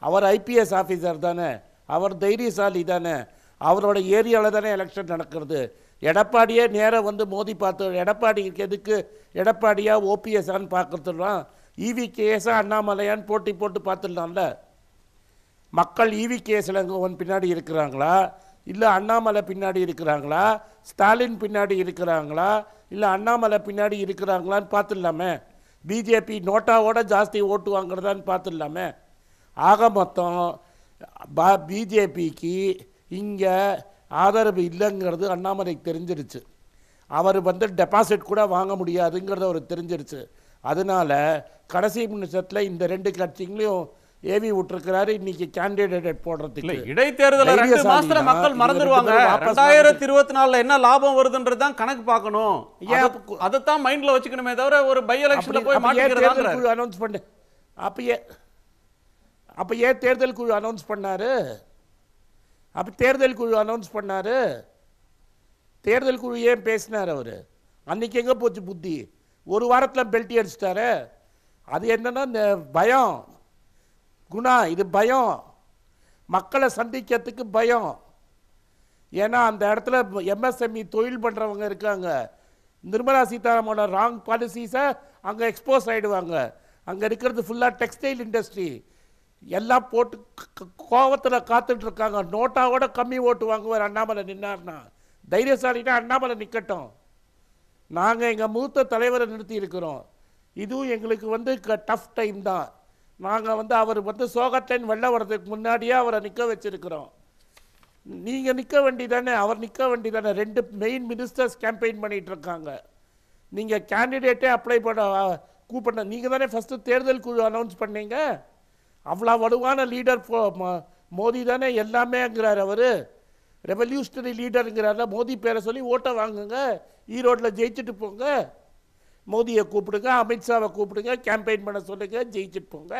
I: அவர் ஐபிஎஸ் ஆஃபீஸர் தானே. அவர் தைரியசாலி தானே. அவரோட ஏரியாவில் தானே எலெக்ஷன் நடக்கிறது. எடப்பாடியே நேராக வந்து மோதி பார்த்து எடப்பாடிக்கு எதுக்கு? எடப்பாடியா ஓபிஎஸ்ஆன்னு பார்க்கறதுலாம் ஈவி கேஸாக அண்ணாமலையான்னு போட்டி போட்டு பார்த்துடலாம்ல. மக்கள் ஈவி கேஸில் பின்னாடி இருக்கிறாங்களா? இல்லை அண்ணாமலை பின்னாடி இருக்கிறாங்களா? ஸ்டாலின் பின்னாடி இருக்கிறாங்களா? இல்லை அண்ணாமலை பின்னாடி இருக்கிறாங்களான்னு பார்த்துடலாமே. பிஜேபி நோட்டாவோட ஜாஸ்தி ஓட்டு வாங்குறதான்னு பார்த்துடலாமே. ஆக மொத்தம் பா பிஜேபிக்கு இங்கே ஆதரவு இல்லைங்கிறது அண்ணாமலைக்கு தெரிஞ்சிருச்சு. அவர் வந்து டெபாசிட் கூட வாங்க முடியாதுங்கிறது அவர் தெரிஞ்சிருச்சு. அதனால கடைசி நிமிஷத்தில் இந்த ரெண்டு கட்சிங்களையும் ஏவி விட்டுருக்கிறாரு இன்னைக்கு கேண்டிடேட்
E: இல்ல
I: போடுறதுக்கு.
E: இடைத்தேர்தலை ரெண்டு மாசத்துல மக்கள் மறந்துடுவாங்க ரெண்டாயிரத்தி இருபத்தி நாலுல என்ன லாபம் வருதுன்றது தான் கணக்கு பார்க்கணும். அதைத்தான் மைண்ட்ல வச்சுக்கணுமே தவிர ஒரு பை எலெக்ஷன்ல போய்
I: குழு அனௌன்ஸ் பண்ணு. அப்ப ஏன் அப்ப ஏன் தேர்தல் குழு அனௌன்ஸ் பண்ணாரு? அப்ப தேர்தல் குழு அனௌன்ஸ் பண்ணாரு. தேர்தல் குழு ஏன் பேசினார் அவரு? அன்னைக்கு எங்க போச்சு புத்தி? ஒரு வாரத்துல பெல்ட்டி அடிச்சிட்டாரு. அது என்னன்னா இந்த பயம் குணா இது பயம். மக்களை சந்திக்கிறதுக்கு பயம். ஏன்னா அந்த இடத்துல எம்எஸ்எம்இ தொழில் பண்ணுறவங்க இருக்காங்க. நிர்மலா சீதாராமனோட ராங் பாலிசிஸை அங்கே எக்ஸ்போஸ் ஆகிடுவாங்க அங்கே இருக்கிறது ஃபுல்லாக டெக்ஸ்டைல் இண்டஸ்ட்ரி எல்லாம் போட்டு கோவத்தில் காத்துட்டு இருக்காங்க நோட்டாவோட கம்மி ஓட்டு வாங்குவார் அண்ணாமலை நின்னார்னா. தைரியசாலினா அண்ணாமலை நிற்கட்டும் நாங்கள் எங்கள் மூத்த தலைவரை நிறுத்தி இருக்கிறோம் இதுவும் எங்களுக்கு வந்து டஃப் டைம் தான். நாங்கள் வந்து அவர் வந்து சோகத்தைன் வெள்ள வர்றதுக்கு முன்னாடியே அவரை நிற்க வச்சுருக்கிறோம். நீங்கள் நிற்க வேண்டிதானே அவர் நிற்க வேண்டிதானே. ரெண்டு மெயின் மினிஸ்டர்ஸ் கேம்பெயின் பண்ணிகிட்டு இருக்காங்க நீங்கள் கேண்டிடேட்டே அப்ளை பண்ண கூப்பிட நீங்கள் தானே ஃபஸ்ட்டு தேர்தல் குழு அனௌன்ஸ் பண்ணீங்க? அவ்வளோ வலுவான லீடர் மோடி தானே எல்லாமேங்கிறார் அவர். ரெவல்யூஷனரி லீடருங்கிறார மோடி பேரை சொல்லி ஓட்டை வாங்குங்க ஈரோட்டில் ஜெயிச்சுட்டு போங்க. மோடியை கூப்பிடுங்க அமித்ஷாவை கூப்பிடுங்க கேம்பெயின் பண்ண சொல்லுங்க ஜெயிச்சுட்டு போங்க.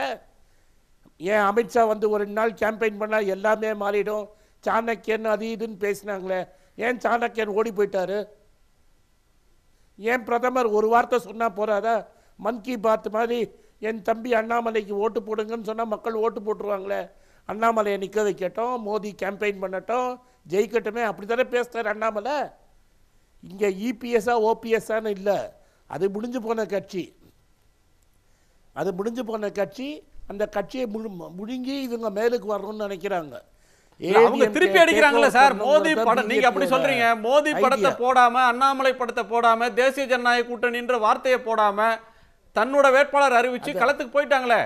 I: ஏன் அமித்ஷா வந்து ஒரு ரெண்டு நாள் கேம்பெயின் பண்ணால் எல்லாமே மாறிடும்? சாணக்கியன் அது இதுன்னு பேசினாங்களே ஏன் சாணக்கியன் ஓடி போயிட்டாரு? ஏன் பிரதமர் ஒரு வார்த்தை சொன்னால் போகிறாதா மன் கி பாத் மாதிரி என் தம்பி அண்ணாமலைக்கு ஓட்டு போடுங்கன்னு சொன்னால் மக்கள் ஓட்டு போட்டுருவாங்களே. அண்ணாமலையை நிற்க வைக்கட்டும் மோடி கேம்பெயின் பண்ணட்டும் ஜெயிக்கட்டுமே. அப்படி தானே பேசுகிறார் அண்ணாமலை. இங்கே இபிஎஸ்ஸாக ஓபிஎஸ்ஸான்னு இல்லை. அது முடிஞ்சு போன கட்சி. அது முடிஞ்சு போன கட்சி அந்த கட்சியை முழு முழுங்கி இவங்க மேலுக்கு வரணும்னு நினைக்கிறாங்க.
E: அவங்க திருப்பி அடிக்கிறாங்களே
I: over
E: சார். மோடி
I: பண்ணணுங்கிறது
E: படம் நீங்க அப்படி சொல்றீங்க. மோடி படத்தை. போடாம அண்ணாமலை படத்தை போடாம தேசிய ஜனநாயக கூட்டணின்ற வார்த்தையை போடாம தன்னோட வேட்பாளர் அறிவிச்சு களத்துக்கு போயிட்டாங்களே.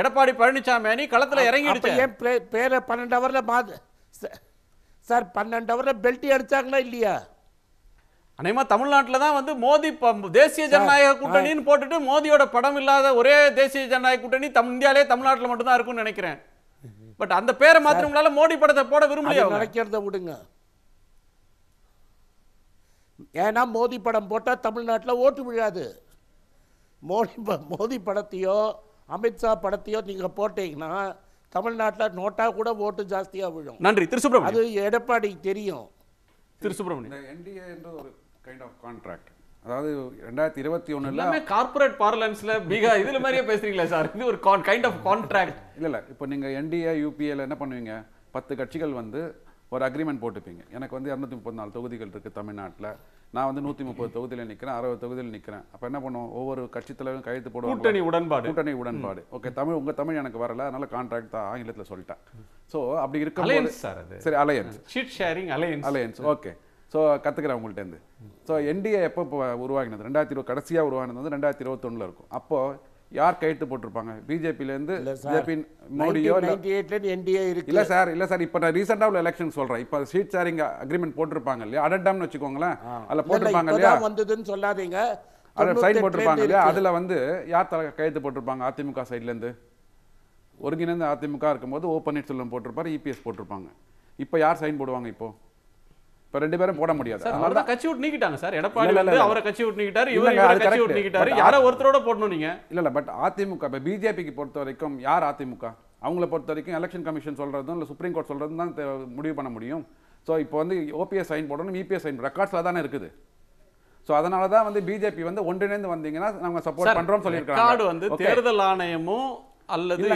E: எடப்பாடி பழனிசாமி அணி களத்துல இறங்கிடுச்சு.
I: ஏன் பேரை பன்னெண்டு ஹவர்ல சார் பன்னெண்டு ஹவர்ல பெல்ட்டி அடிச்சாங்களா இல்லையா?
E: அநேகமா தமிழ்நாட்டுல தான் வந்து மோடி தேசிய ஜனநாயக கூட்டணின்னு போட்டுட்டு மோடியோட படம் இல்லாத ஒரே தேசிய ஜனநாயக கூட்டணி தம் இந்தியாலே தமிழ்நாட்டுல மட்டும் தான் இருக்கும்னு நினைக்கிறேன். பட் அந்த பேரை மாத்திரம் உங்களால மோடி படத்தை போட விரும்பலையா அவங்க?
I: நடக்கிறத விடுங்க. ஏன்னா மோடி படம் போட்டால் தமிழ்நாட்டில் ஓட்டு விழாது. மோடி மோடி படத்தையோ அமித்ஷா படத்தையோ நீங்கள் போட்டீங்கன்னா தமிழ்நாட்டில் நோட்டா கூட ஓட்டு ஜாஸ்தியாக விழும்.
E: நன்றி. திரு
I: அது எடப்பாடி தெரியும்.
E: திரு சுப்பிரமணியம்
J: என்டிஏ என்ற ஒரு கைண்ட் ஆஃப் கான்ட்ராக்ட் அதாவது ரெண்டாயிரத்தி இருபத்தி
E: எல்லாமே கார்ப்பரேட் பார்லன்ஸ்ல மிக இதுல மாதிரியே பேசுறீங்களா சார். இது ஒரு கைண்ட் ஆஃப் கான்ட்ராக்ட்
J: இல்ல இல்ல. இப்போ நீங்க என்டிஏ யூபிஏல என்ன பண்ணுவீங்க? பத்து கட்சிகள் வந்து ஒரு அக்ரிமெண்ட் போட்டுப்பீங்க. எனக்கு வந்து இரநூத்தி முப்பத்தி நாலு தொகுதிகள் இருக்கு தமிழ்நாட்டுல. நான் வந்து நூத்தி முப்பது தொகுதியில நிக்கிறேன் அறுபது தொகுதியில் நிக்கிறேன். அப்ப என்ன பண்ணுவோம்? ஒவ்வொரு கட்சி தலைவரும் கையெழுத்து போடுவாங்க.
E: கூட்டணி உடன்பாடு.
J: கூட்டணி உடன்பாடு. ஓகே தமிழ் உங்க தமிழ் எனக்கு வரல அதனால கான்ட்ராக்ட் தான் ஆங்கிலத்துல சொல்லிட்டேன். சோ அப்படி
E: Alliance சார் அது.
J: சரி alliance
E: seat sharing alliance
J: alliance okay so கற்றுக்கிறேன் உங்கள்கிட்டேருந்து ஸோ என்டிஏ எப்போ இப்போ உருவாகினது? ரெண்டாயிரத்தி இருபது கடைசியாக உருவாகினது வந்து ரெண்டாயிரத்தி இருபத்தொன்னில் இருக்கும். அப்போது யார் கையெழுத்து போட்டிருப்பாங்க? பிஜேபியிலேருந்து பிஜேபி மோடியோ
I: என்டிஏ இருக்கு.
J: இல்லை சார் இல்லை சார். இப்போ நான் ரீசெண்டாக உள்ள எலெக்ஷன் சொல்கிறேன் இப்போ சீட் ஷேரிங் அக்ரிமெண்ட் போட்டிருப்பாங்க இல்லையா? அடட்டாம்னு வச்சுக்கோங்களேன். அதில் போட்டிருப்பாங்க இல்லையா?
I: வந்ததுன்னு சொல்லாதீங்க.
J: அதில் சைன்
I: 98
J: போட்டிருப்பாங்க இல்லையா. அதில் வந்து யார் தலை கையெழுத்து போட்டிருப்பாங்க? அதிமுக சைட்லேருந்து ஒருங்கிணைந்த அதிமுக இருக்கும்போது ஓ பன்னீர்செல்வம் போட்டிருப்பாரு இபிஎஸ் போட்டிருப்பாங்க. இப்போ யார் சைன் போடுவாங்க இப்போ? இப்போ ரெண்டு பேரும் போட முடியாது. அதனால
E: அவர் கட்சி விட்டு நீக்கிட்டாங்க சார். எடப்பாடி வந்து. அவரை கட்சி விட்டு நீக்கிட்டாரு இவர் கட்சி. விட்டு நீக்கிட்டாரு. யாரோ ஒருத்தரோட போடணும் நீங்க?
J: இல்ல இல்ல பட் அதிமுக இப்போ பிஜேபிக்கு பொறுத்த வரைக்கும் யார் அதிமுக? அவங்கள பொறுத்த வரைக்கும் எலெக்ஷன் கமிஷன் சொல்றதும் இல்ல சுப்ரீம் கோர்ட் சொல்றதும் தான் முடிவு பண்ண முடியும். ஸோ இப்போ வந்து ஓபிஎஸ் சைன் போடணும் இபிஎஸ் சைன் ரெக்கார்ட்ஸ்ல தானே இருக்குது. ஸோ அதனால தான் வந்து பிஜேபி வந்து ஒன்றிணைந்து வந்தீங்கன்னா நாங்க சப்போர்ட்
E: ரெக்கார்டு
J: சொல்லியிருக்காங்க
E: வந்து. தேர்தல் ஆணையமும் அல்லது.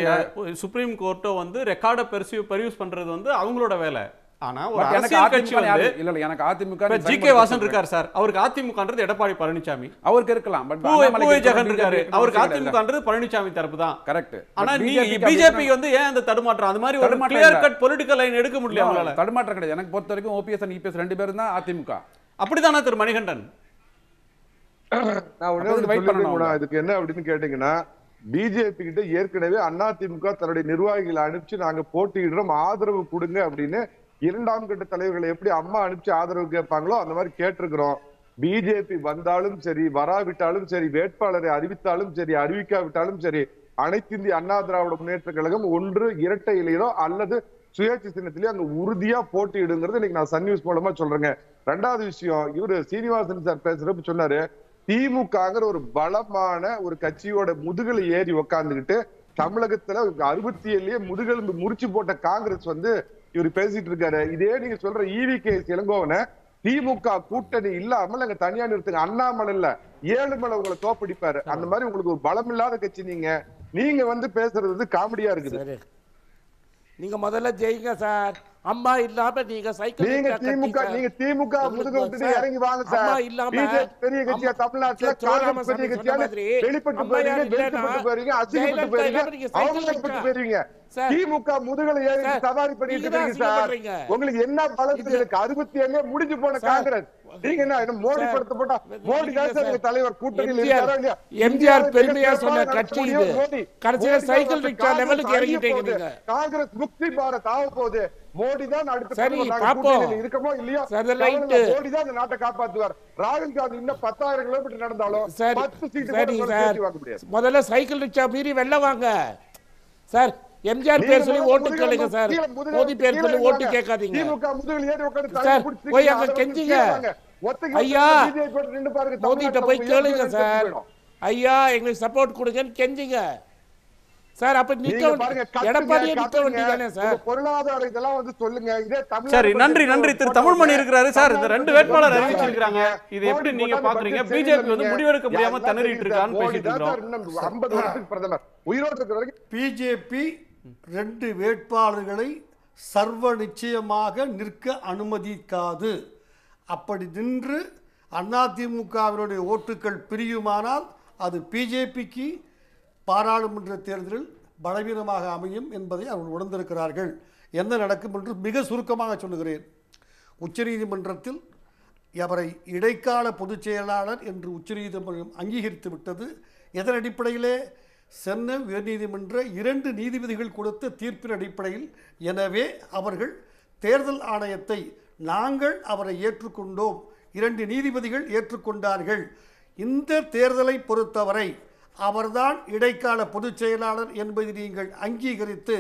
E: சுப்ரீம் கோர்ட்டோ வந்து ரெக்கார்டை பெர்சியூ பர்யூஸ் பண்றது வந்து அவங்களோட வேலை. ஆனா ஒரு அரசியல் கட்சி வந்து
J: இல்ல இல்ல எனக்கு அதிமுக நீ
E: ஜி கே வாசன். இருக்கார் சார். அவருக்கு அதிமுகன்றது எடப்பாடி பழனிசாமி
J: அவருக்கு இருக்கலாம் பட்
E: பூவை பூவை ஜெகன் இருக்காரு. அவருக்கு அதிமுகன்றது பழனிசாமி தரப்பு தான்.
J: கரெக்ட்
E: ஆனா நீங்க பிஜேபி வந்து ஏன் அந்த தடுமாற்றம்? அது மாதிரி ஒரு கிளியர்
J: இல்ல.
E: கட் பொலிட்டிக்கல் லைன் எடுக்க முடியல அவங்களால.
J: தடுமாற்றம் கிடையாது. எனக்கு பொறுத்த வரைக்கும் ஓபிஎஸ் அண்ட் இபிஎஸ் ரெண்டு பேரும் தான் அதிமுக.
E: அப்படிதானே திரு மணிகண்டன்?
G: நான்
J: பண்ணணும்
G: சொல்லிருக்கேன்
J: அவங்க.
G: இதுக்கு என்ன அப்படின்னு கேட்டீங்கன்னா பிஜேபி கிட்ட ஏற்கனவே அதிமுக தன்னுடைய நிர்வாகிகளை அனுப்பிச்சு நாங்க போட்டியிடுறோம். ஆதரவு கொடுங்க அப்படின்னு இரண்டாம் கட்ட தலைவர்களை எப்படி அம்மா அனுப்பிச்சு ஆதரவு கேட்பாங்களோ அந்த மாதிரி கேட்டிருக்கிறோம். பிஜேபி வந்தாலும் சரி வராவிட்டாலும் சரி வேட்பாளரை அறிவித்தாலும் சரி அறிவிக்காவிட்டாலும் சரி அனைத்து இந்திய அண்ணா திராவிட முன்னேற்ற கழகம் ஒன்று இரட்டை இலையிலோ அல்லது சுயேட்சை சின்னத்திலேயே அங்க உறுதியா போட்டியிடுங்கிறது இன்னைக்கு நான் சன் நியூஸ் மூலமா சொல்றேங்க. ரெண்டாவது விஷயம் இவரு சீனிவாசன் சார் பேசுறப்ப சொன்னாரு திமுகங்கிற ஒரு பலமான ஒரு கட்சியோட முதுகுல ஏறி உக்காந்துக்கிட்டு தமிழகத்துல அறுபத்தி ஏழுலயே முதுகெலும்பு முறிச்சு போட்ட காங்கிரஸ் வந்து இவர் பேசிட்டு இருக்காரு. இதே நீங்க சொல்ற ஈவி கே இளங்கோவனை திமுக கூட்டணி இல்லாமல் அங்க தனியா நிறுத்துங்க. அண்ணாமலை இல்ல. ஏழுமலை உங்களை தோப்படிப்பாரு. அந்த மாதிரி உங்களுக்கு ஒரு பலம் இல்லாத கட்சி நீங்க. நீங்க வந்து பேசுறது காமெடியா இருக்குது.
I: நீங்க முதல்ல ஜெயிங்க சார். அம்மா இல்லாம நீங்க சைக்கிள்
G: நீங்க திமுக. நீங்க திமுக முதுக
I: சார்,
G: இறங்கி வாங்க
I: அம்மா
G: சார்.
I: இல்லாம
G: பிஜேபி பெரிய கட்சியா
I: அம்மா-
G: தமிழ்நாட்டுல காங்கிரஸ் பெரிய கட்சியா வெளிப்பட்டு
I: அம்மா
G: போறீங்க வெளிப்பட்டு போறீங்க அசிங்கப்பட்டு போறீங்க
I: இல்லாம
G: அவமானப்பட்டு. போறீங்க திமுக முதுகலை ஏறி சவாரி பண்ணிட்டு இருக்கீங்க சார். உங்களுக்கு என்ன பலத்து இருக்கு? அறுபத்தி ஏழு முடிஞ்சு போன காங்கிரஸ். நீங்க என்ன மோடி படத்தை போட்டா மோடி தான் சார் தலைவர் கூட்டணியில்
I: எம்ஜிஆர்
G: இருக்காரா
I: எம்ஜிஆர் பெருமையா சொன்ன கட்சி இது. கடைசியில சைக்கிள் ரிக்ஷா
G: காங்கிரஸ்
I: லெவலுக்கு இறங்கிட்டீங்க.
G: காங்கிரஸ் முக்தி பாரத் ஆக போகுது. மோடி தான் அடுத்த
I: சரி, பாப்போம்.
G: இருக்கமோ இல்லையோ
I: சரி.
G: இல்ல. மோடி தான் இந்த நாட்டை காப்பாத்துவார் ராகுல் காந்தி இன்னும் பத்தாயிரம் கிலோமீட்டர் நடந்தாலும்
I: சரி
G: கூட
I: சரி சார் முதல்ல சைக்கிள் ரிக்ஷா மீறி வெளில வாங்க சார் எம்ஜிஆர் பேர் சொல்லி ஓட்டு கேளுங்க சார் மோடி பேர் சொல்லி ஓட்டு. கேட்காதீங்க
G: திமுக முதுகுல ஏறி உட்கார்ந்து
I: சார், போய். அங்க கெஞ்சுங்க. ஐயா
G: பாருங்க.
I: மோடிட்ட போய் கேளுங்க சார். ஐயா எங்களுக்கு சப்போர்ட் கொடுங்கன்னு கெஞ்சுங்க சார் அப்ப நிக்க எடப்பாடியே நிக்க. வேண்டியதானே சார்?
G: பொருளாதார இதெல்லாம் வந்து சொல்லுங்க. இதே தமிழ்நாடு
E: சரி நன்றி நன்றி. திரு தமிழ்மணி இருக்கிறாரு சார். இந்த ரெண்டு வேட்பாளர் அறிவிச்சிருக்காங்க இது எப்படி நீங்க பாக்குறீங்க? பிஜேபி வந்து. முடிவெடுக்க முடியாம திணறிட்டு இருக்கான்னு. பேசிட்டு
G: மோடி தான்
E: இருக்கிறோம்.
G: சார் இன்னும் 50 வருஷத்துக்கு பிரதமர். உயிரோடு இருக்கிற வரைக்கும்
K: பிஜேபி ரெண்டு வேட்பாளர்களை சர்வ நிச்சயமாக நிற்க அனுமதிக்காது. அப்படி நின்று அதிமுகவினுடைய ஓட்டுக்கள் பிரியுமானால் அது பிஜேபிக்கு பாராளுமன்ற தேர்தலில் பலவீனமாக அமையும் என்பதை அவர்கள் உணர்ந்திருக்கிறார்கள். என்ன நடக்கும் என்று மிக சுருக்கமாக சொல்லுகிறேன். உச்சநீதிமன்றத்தில் அவரை இடைக்கால பொதுச் செயலாளர் என்று உச்சநீதிமன்றம் அங்கீகரித்து விட்டது. எதன் அடிப்படையிலே? சென்னை உயர்நீதிமன்ற இரண்டு நீதிபதிகள் கொடுத்த தீர்ப்பின் அடிப்படையில். எனவே அவர்கள் தேர்தல் ஆணையத்தை நாங்கள் அவரை ஏற்றுக்கொண்டோம். இரண்டு நீதிபதிகள் ஏற்றுக்கொண்டார்கள். இந்த தேர்தலை பொறுத்தவரை அவர்தான் இடைக்கால பொதுச் செயலாளர் என்பதை நீங்கள் அங்கீகரித்து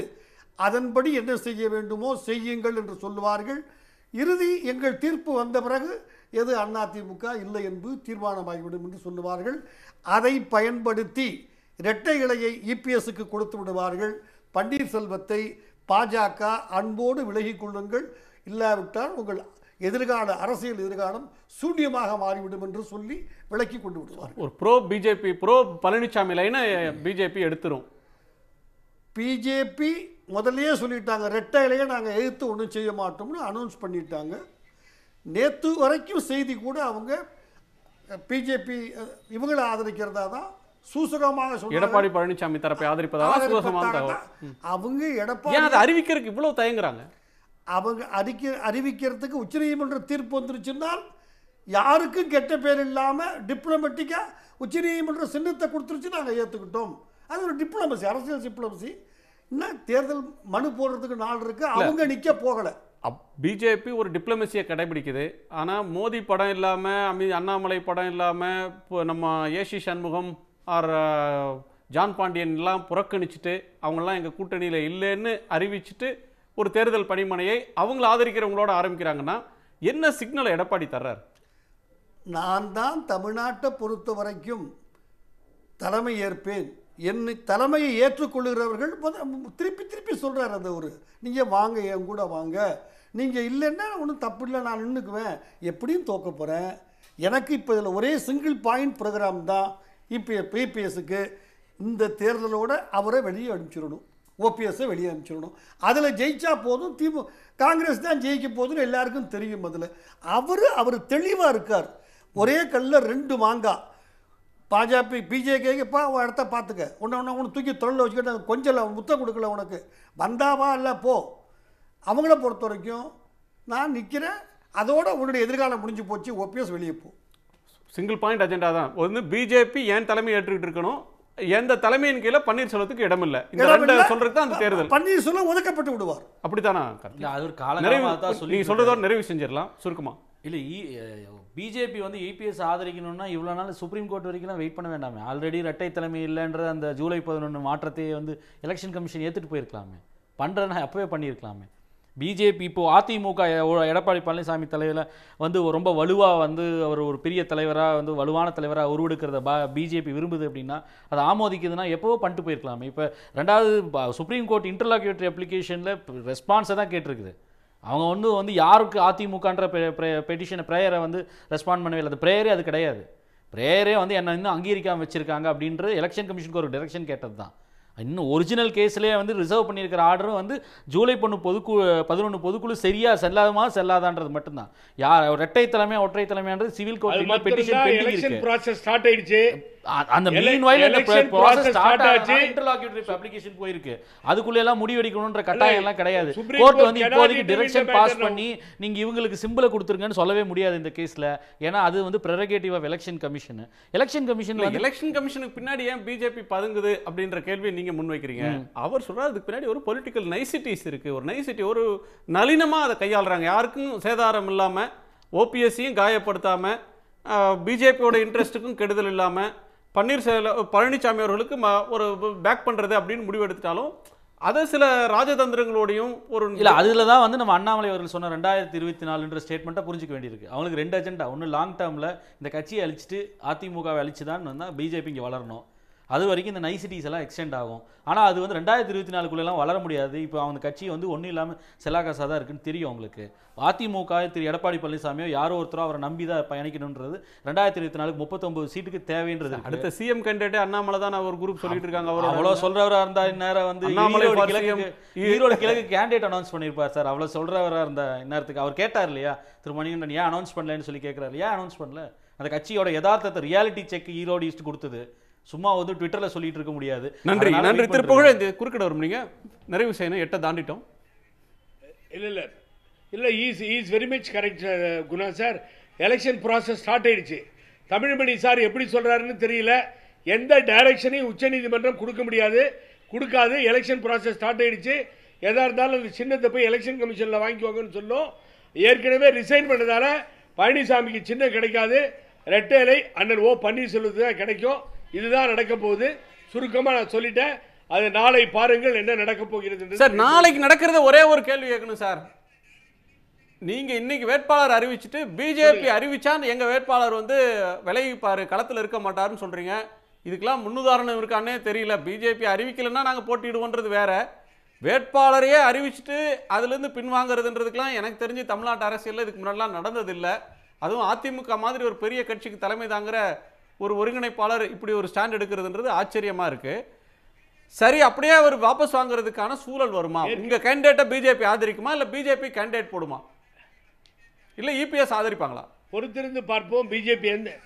K: அதன்படி என்ன செய்ய வேண்டுமோ செய்யுங்கள் என்று சொல்லுவார்கள். இறுதி எங்கள் தீர்ப்பு வந்த பிறகு எது அதிமுக இல்லை என்பது தீர்மானமாகிவிடும் என்று சொல்லுவார்கள். அதை பயன்படுத்தி இரட்டை இலையை இபிஎஸ்க்கு கொடுத்து விடுவார்கள். பன்னீர்செல்வத்தை பாஜக அன்போடு விலகிக் கொள்ளுங்கள். இல்லாவிட்டால் உங்கள் எதிர்கால அரசியல் எதிர்காலம் சூன்யமாக மாறிவிடும் என்று சொல்லி விலக்கி கொண்டு விடுவார்கள்.
E: ஒரு ப்ரோ பிஜேபி ப்ரோ பழனிசாமி லைனை பிஜேபி எடுத்துரும்.
K: பிஜேபி முதல்லயே சொல்லிட்டாங்க ரெட்டை இலையை நாங்கள் எதிர்த்து ஒன்றும் செய்ய மாட்டோம்னு அனௌன்ஸ் பண்ணிட்டாங்க. நேற்று வரைக்கும் செய்தி கூட அவங்க பிஜேபி இவங்களை ஆதரிக்கிறதா தான் சூசகமாக.
E: எடப்பாடி பழனிசாமி தரப்பை ஆதரிப்பதாக.
K: அவங்க எடப்பாடி
E: அறிவிக்கிறதுக்கு இவ்வளவு தயங்குறாங்க?
K: அவங்க அறிக்கை அறிவிக்கிறதுக்கு உச்சநீதிமன்ற தீர்ப்பு வந்துருச்சுன்னால் யாருக்கும் கெட்ட பேர் இல்லாமல் டிப்ளமெட்டிக்காக உச்சநீதிமன்ற சின்னத்தை கொடுத்துருச்சு நாங்கள் ஏற்றுக்கிட்டோம் அது ஒரு டிப்ளமசி அரசியல் டிப்ளமசி இன்னும் தேர்தல் மனு போடுறதுக்கு நாள் இருக்கு அவங்க நிற்க போகலை.
E: பிஜேபி ஒரு டிப்ளமசியை கடைபிடிக்குது. ஆனால் மோடி படம் இல்லாமல் அமி அண்ணாமலை படம் இல்லாமல் இப்போ நம்ம A C Shanmugam or John Pandian எல்லாம் புறக்கணிச்சிட்டு அவங்கெல்லாம் எங்கள் கூட்டணியில் இல்லைன்னு அறிவிச்சிட்டு ஒரு தேர்தல் பணிமனையை அவங்கள ஆதரிக்கிறவங்களோட ஆரம்பிக்கிறாங்கன்னா என்ன சிக்னலை எடப்பாடி தர்றார்?
K: நான் தான் தமிழ்நாட்டை பொறுத்த வரைக்கும் தலைமை ஏற்பேன். என்னை தலைமையை ஏற்றுக்கொள்கிறவர்கள் திருப்பி திருப்பி சொல்கிறார் அந்த ஒரு நீங்கள் வாங்க என் கூட வாங்க. நீங்கள் இல்லைன்னா ஒன்றும் தப்பு இல்லை நான் நின்றுக்குவேன் எப்படியும் தோக்க போகிறேன் எனக்கு இப்போ இதில் ஒரே சிங்கிள் பாயிண்ட் ப்ரோக்ராம் தான். இப்போ பிபிஎஸ்க்கு இந்த தேர்தலோடு அவரை வெளியே அனுப்பிச்சிடணும். ஓபிஎஸ்ஸை வெளியே அனுப்பிச்சிடணும். அதில் ஜெயிச்சா போதும் திமு காங்கிரஸ் தான் ஜெயிக்க போதுன்னு எல்லாருக்கும் தெரியும் அதில். அவர் அவர் தெளிவாக இருக்கார். ஒரே கல்லில் ரெண்டு மாங்காய் பாஜக பிஜேகேக்கு இப்போ இடத்த பார்த்துக்க. ஒன்று ஒன்று உன்னை தூக்கி தொழில் வச்சுக்கிட்டு கொஞ்சம் முத்தம் கொடுக்கல உனக்கு. வந்தாவா இல்லை போ. அவங்கள பொறுத்த வரைக்கும் நான் நிற்கிறேன் அதோட உன்னுடைய எதிர்காலம் முடிஞ்சு போச்சு. ஓபிஎஸ் வெளியே போ.
E: சிங்கிள் பாயிண்ட் அஜெண்டா தான். வந்து பிஜேபி ஏன் தலைமை ஏற்றுக்கிட்டு இருக்கணும்? எந்த தலைமையின் கீழே பன்னீர்செல்வத்துக்கு இடமில்லை. இந்த ரெண்டு. சொல்றது தான் அந்த தேர்தல்.
K: பன்னீர்செல்வம் ஒதுக்கப்பட்டு விடுவார்.
E: அப்படித்தானா
F: இல்ல அது ஒரு
E: நிறைவு
F: காலகாலமாக தான் சொல்லி
E: நீங்க சொல்றதோட நிறைவு செஞ்சிடலாம். சுருக்கமா.
F: இல்லை பிஜேபி வந்து இபிஎஸ் ஆதரிக்கணும்னா இவ்வளோ நாள் சுப்ரீம் கோர்ட் வரைக்கும் வெயிட் பண்ண வேண்டாமே. ஆல்ரெடி இரட்டை தலைமை இல்லைன்ற அந்த ஜூலை பதினொன்று மாற்றத்தை வந்து எலெக்ஷன் கமிஷன் ஏற்றுட்டு போயிருக்கலாமே. பண்ணுறேன்னா அப்போவே பண்ணியிருக்கலாமே. பிஜேபி இப்போது அதிமுக எ- எடப்பாடி பழனிசாமி தலைவரில் வந்து ரொம்ப வலுவாக வந்து அவர் ஒரு பெரிய தலைவராக வந்து வலுவான தலைவராக உருவெடுக்கிறத பா பிஜேபி விரும்புது அப்படின்னா அதை ஆமோதிக்குதுன்னா எப்போவோ பண்ணிட்டு போயிருக்கலாமே. இப்போ ரெண்டாவது ப- சுப்ரீம் கோர்ட் இன்டர்லாக்யூட்டரி அப்ளிகேஷனில் ரெஸ்பான்ஸை தான் கேட்டிருக்குது. அவங்க வந்து வந்து யாருக்கு அதிமுகன்ற பெட்டிஷனை ப்ரேயரை வந்து ரெஸ்பாண்ட் பண்ணவே இல்லை. அது ப்ரேயரே அது கிடையாது. ப்ரேயரே வந்து என்ன இன்னும் அங்கீகரிக்காமல் வச்சுருக்காங்க அப்படின்ற எலெக்ஷன் கமிஷனுக்கு ஒரு டைரக்ஷன் கேட்டது தான் இன்னும் ஒரிஜினல் கேஸ்லேயே வந்து ரிசர்வ் பண்ணியிருக்கிற ஆர்டரும் வந்து ஜூலை பொண்ணு பொதுக்குழு பதினொன்று பொதுக்குழு சரியா செல்லாதமா செல்லாதான்றது மட்டும்தான். யார் ரெட்டை தலைமை ஒற்றை தலைமைன்றது சிவில் கோர்ட் பெட்டிஷன்
H: ஸ்டார்ட் ஆயிடுச்சு.
F: அந்த மீன் வாயில் ஸ்டார்ட் ஆச்சு. இன்டர்லாக்யூட்டரி அப்ளிகேஷன் போயிருக்கு. அதுக்குள்ள எல்லாம் முடிவெடிக்கணும்ன்ற கட்டாயம் எல்லாம் கிடையாது கோர்ட் வந்து இப்போதைக்கு டிரெக்ஷன் பாஸ். பண்ணி நீங்க இவங்களுக்கு சிம்பிளை கொடுத்துருங்கன்னு சொல்லவே முடியாது இந்த கேஸ்ல ஏன்னா அது வந்து prerogative of election commission election commission
E: election கமிஷனுக்கு பின்னாடி ஏன் பிஜேபி பதுங்குது அப்படின்ற கேள்வியை நீங்க முன்வைக்கிறீங்க? அவர் சொல்றாரு அதுக்கு பின்னாடி ஒரு பொலிட்டிக்கல் நைசிட்டிஸ் இருக்கு. ஒரு நைசிட்டி ஒரு நளினமா அதை கையாளுறாங்க. யாருக்கும் சேதாரம் இல்லாம ஓபிஎஸ்சியும் காயப்படுத்தாம பிஜேபியோட இன்ட்ரெஸ்ட்டுக்கும் கெடுதல் இல்லாம பன்னீர்செல்வம் பழனிசாமி அவர்களுக்கு ம- ஒரு பேக் பண்ணுறது அப்படின்னு முடிவு எடுத்துட்டாலும் அதை சில ராஜதந்திரங்களோடையும் ஒரு
F: இல்லை அதில் தான் வந்து நம்ம அண்ணாமலை அவர்கள் சொன்ன ரெண்டாயிரத்தி இருபத்தி நாலுன்ற ஸ்டேட்மெண்ட்டை புரிஞ்சுக்க வேண்டியிருக்கு. அவங்களுக்கு ரெண்டு அஜெண்டா ஒன்று லாங் டேர்மில் இந்த கட்சியை அழிச்சிட்டு அதிமுகவை அழிச்சு தான் வந்தால் பிஜேபி இங்கே வளரணும். அது வரைக்கும் இந்த நைசிட்டிஸ் எல்லாம் எக்ஸ்டெண்ட் ஆகும். ஆனால் அது வந்து ரெண்டாயிரத்தி இருபத்தி நாலுக்குள்ளெல்லாம் வளர முடியாது. இப்போ அவங்க கட்சி வந்து ஒன்றும் இல்லாமல் செல்லாகாசாக தான் இருக்குன்னு தெரியும் அவங்களுக்கு. அதிமுக திரு எடப்பாடி பழனிசாமியோ யாரோ ஒருத்தரோ அவரை நம்பி தான் பயணிக்கணுன்றது ரெண்டாயிரத்தி இருபத்தி நாலுக்கு முப்பத்தொம்பது சீட்டுக்கு தேவைன்றது.
E: அடுத்த சிஎம் கேண்டிடேட் அண்ணாமலை தான் ஒரு குரூப் சொல்லிட்டு இருக்காங்க. அவரோட
F: அவ்வளோ சொல்றவரா இருந்தா இந்நேரம் வந்து ஈரோடு கிழக்கு கேண்டிடேட் அனௌன்ஸ் பண்ணியிருப்பார் சார். அவ்வளோ சொல்றவரா இருந்தா இந்நேரத்துக்கு. அவர் கேட்டார் இல்லையா? திரு மணிகண்டன் ஏன் அனௌன்ஸ் பண்ணலன்னு சொல்லி கேட்குறாரு ஏன் அனௌன்ஸ் பண்ணல? அந்த கட்சியோட யதார்த்தத்தை ரியாலிட்டி செக் ஈரோடு ஈஸ்ட் கொடுத்தது. சும்மா வந்து ட்விட்டர்ல சொல்லிட்டு இருக்க முடியாது.
E: நன்றி நன்றி. திருப்புகழ. இந்த குறுக்கிட வரும். நீங்க நிறைவு செய்யணும். எட்ட தாண்டிட்டோம்.
H: இல்ல இல்ல. இல்ல is is very much correct Guna sir election process start ஆயிடுச்சு. தமிழ்மணி சார் எப்படி சொல்றாருன்னு தெரியல. எந்த டைரக்ஷனையும் உச்சநீதிமன்றம் கொடுக்க முடியாது. கொடுக்காது. எலெக்ஷன் ப்ராசஸ் ஸ்டார்ட் ஆயிடுச்சு. எதா இருந்தாலும் அந்த சின்னத்தை போய் எலெக்ஷன் கமிஷனில் வாங்கிக்கோங்கன்னு சொல்லும். ஏற்கனவே ரிசைன் பண்ணதால பழனிசாமிக்கு சின்னம் கிடைக்காது. ரெட்டேலை அண்ணன் ஓ பன்னீர்செல்வத்துக்கு தான் கிடைக்கும். இதுதான் நடக்க போகுது. சுருக்கமாக நான் சொல்லிட்டேன். அது நாளை பாருங்கள் என்ன நடக்க போகிறது
E: சார் நாளைக்கு நடக்கிறத ஒரே ஒரு கேள்வி கேட்கணும் சார். நீங்க இன்னைக்கு வேட்பாளர் அறிவிச்சிட்டு பிஜேபி அறிவிச்சான் எங்க வேட்பாளர் வந்து விலகிப்பாரு களத்துல இருக்க மாட்டாருன்னு சொல்றீங்க. இதுக்கெல்லாம் முன்னுதாரணம் இருக்கானே தெரியல. பிஜேபி அறிவிக்கலைன்னா நாங்க போட்டியிடுவோன்றது வேற. வேட்பாளரையே அறிவிச்சிட்டு அதுலேருந்து பின்வாங்குறதுன்றதுக்கெல்லாம் எனக்கு தெரிஞ்சு தமிழ்நாட்டு அரசியலில் இதுக்கு முன்னாடிலாம் நடந்ததில்லை. அதுவும் அதிமுக மாதிரி ஒரு பெரிய கட்சிக்கு தலைமை தாங்குற ஒரு ஒருங்கிணைப்பாளர் இப்படி ஒரு ஸ்டாண்ட் எடுக்கிறதுன்றது ஆச்சரியமா இருக்கு. சரி அப்படியே அவர் வாபஸ் வாங்குறதுக்கான சூழல் வருமா? உங்க கேண்டிடேட்டை பிஜேபி ஆதரிக்குமா? இல்ல பிஜேபி கேண்டிடேட் போடுமா? இல்ல இபிஎஸ் ஆதரிப்பாங்களா?
H: பொறுத்திருந்து பார்ப்போம் பிஜேபி எந்த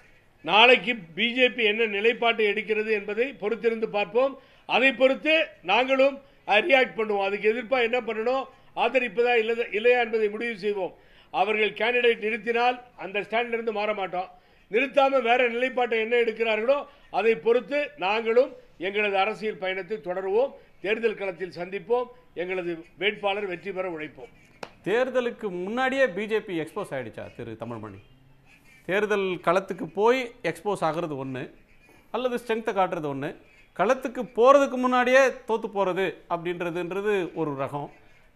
H: நாளைக்கு பிஜேபி என்ன நிலைப்பாட்டை எடுக்கிறது என்பதை பொறுத்திருந்து பார்ப்போம். அதை பொறுத்து நாங்களும் ரியாக்ட் பண்ணுவோம். அதுக்கு எதிர்ப்பாக என்ன பண்ணணும்? ஆதரிப்பதா இல்லதா இல்லையா என்பதை முடிவு செய்வோம். அவர்கள் கேண்டிடேட் நிறுத்தினால் அந்த ஸ்டாண்டிலிருந்து மாற மாட்டோம். நிறுத்தாம வேற நிலைப்பாட்டை என்ன எடுக்கிறார்களோ அதை பொறுத்து நாங்களும் எங்களது அரசியல் பயணத்தை தொடருவோம். தேர்தல் களத்தில் சந்திப்போம். எங்களது வேட்பாளர் வெற்றி பெற உழைப்போம்.
E: தேர்தலுக்கு முன்னாடியே பிஜேபி எக்ஸ்போஸ் ஆயிடுச்சா திரு தமிழ்மணி? தேர்தல் களத்துக்கு போய் எக்ஸ்போஸ் ஆகிறது ஒன்று அல்லது ஸ்ட்ரென்த்தை காட்டுறது ஒன்று களத்துக்கு போகிறதுக்கு முன்னாடியே தோத்து போகிறது அப்படின்றதுன்றது ஒரு ரகம்.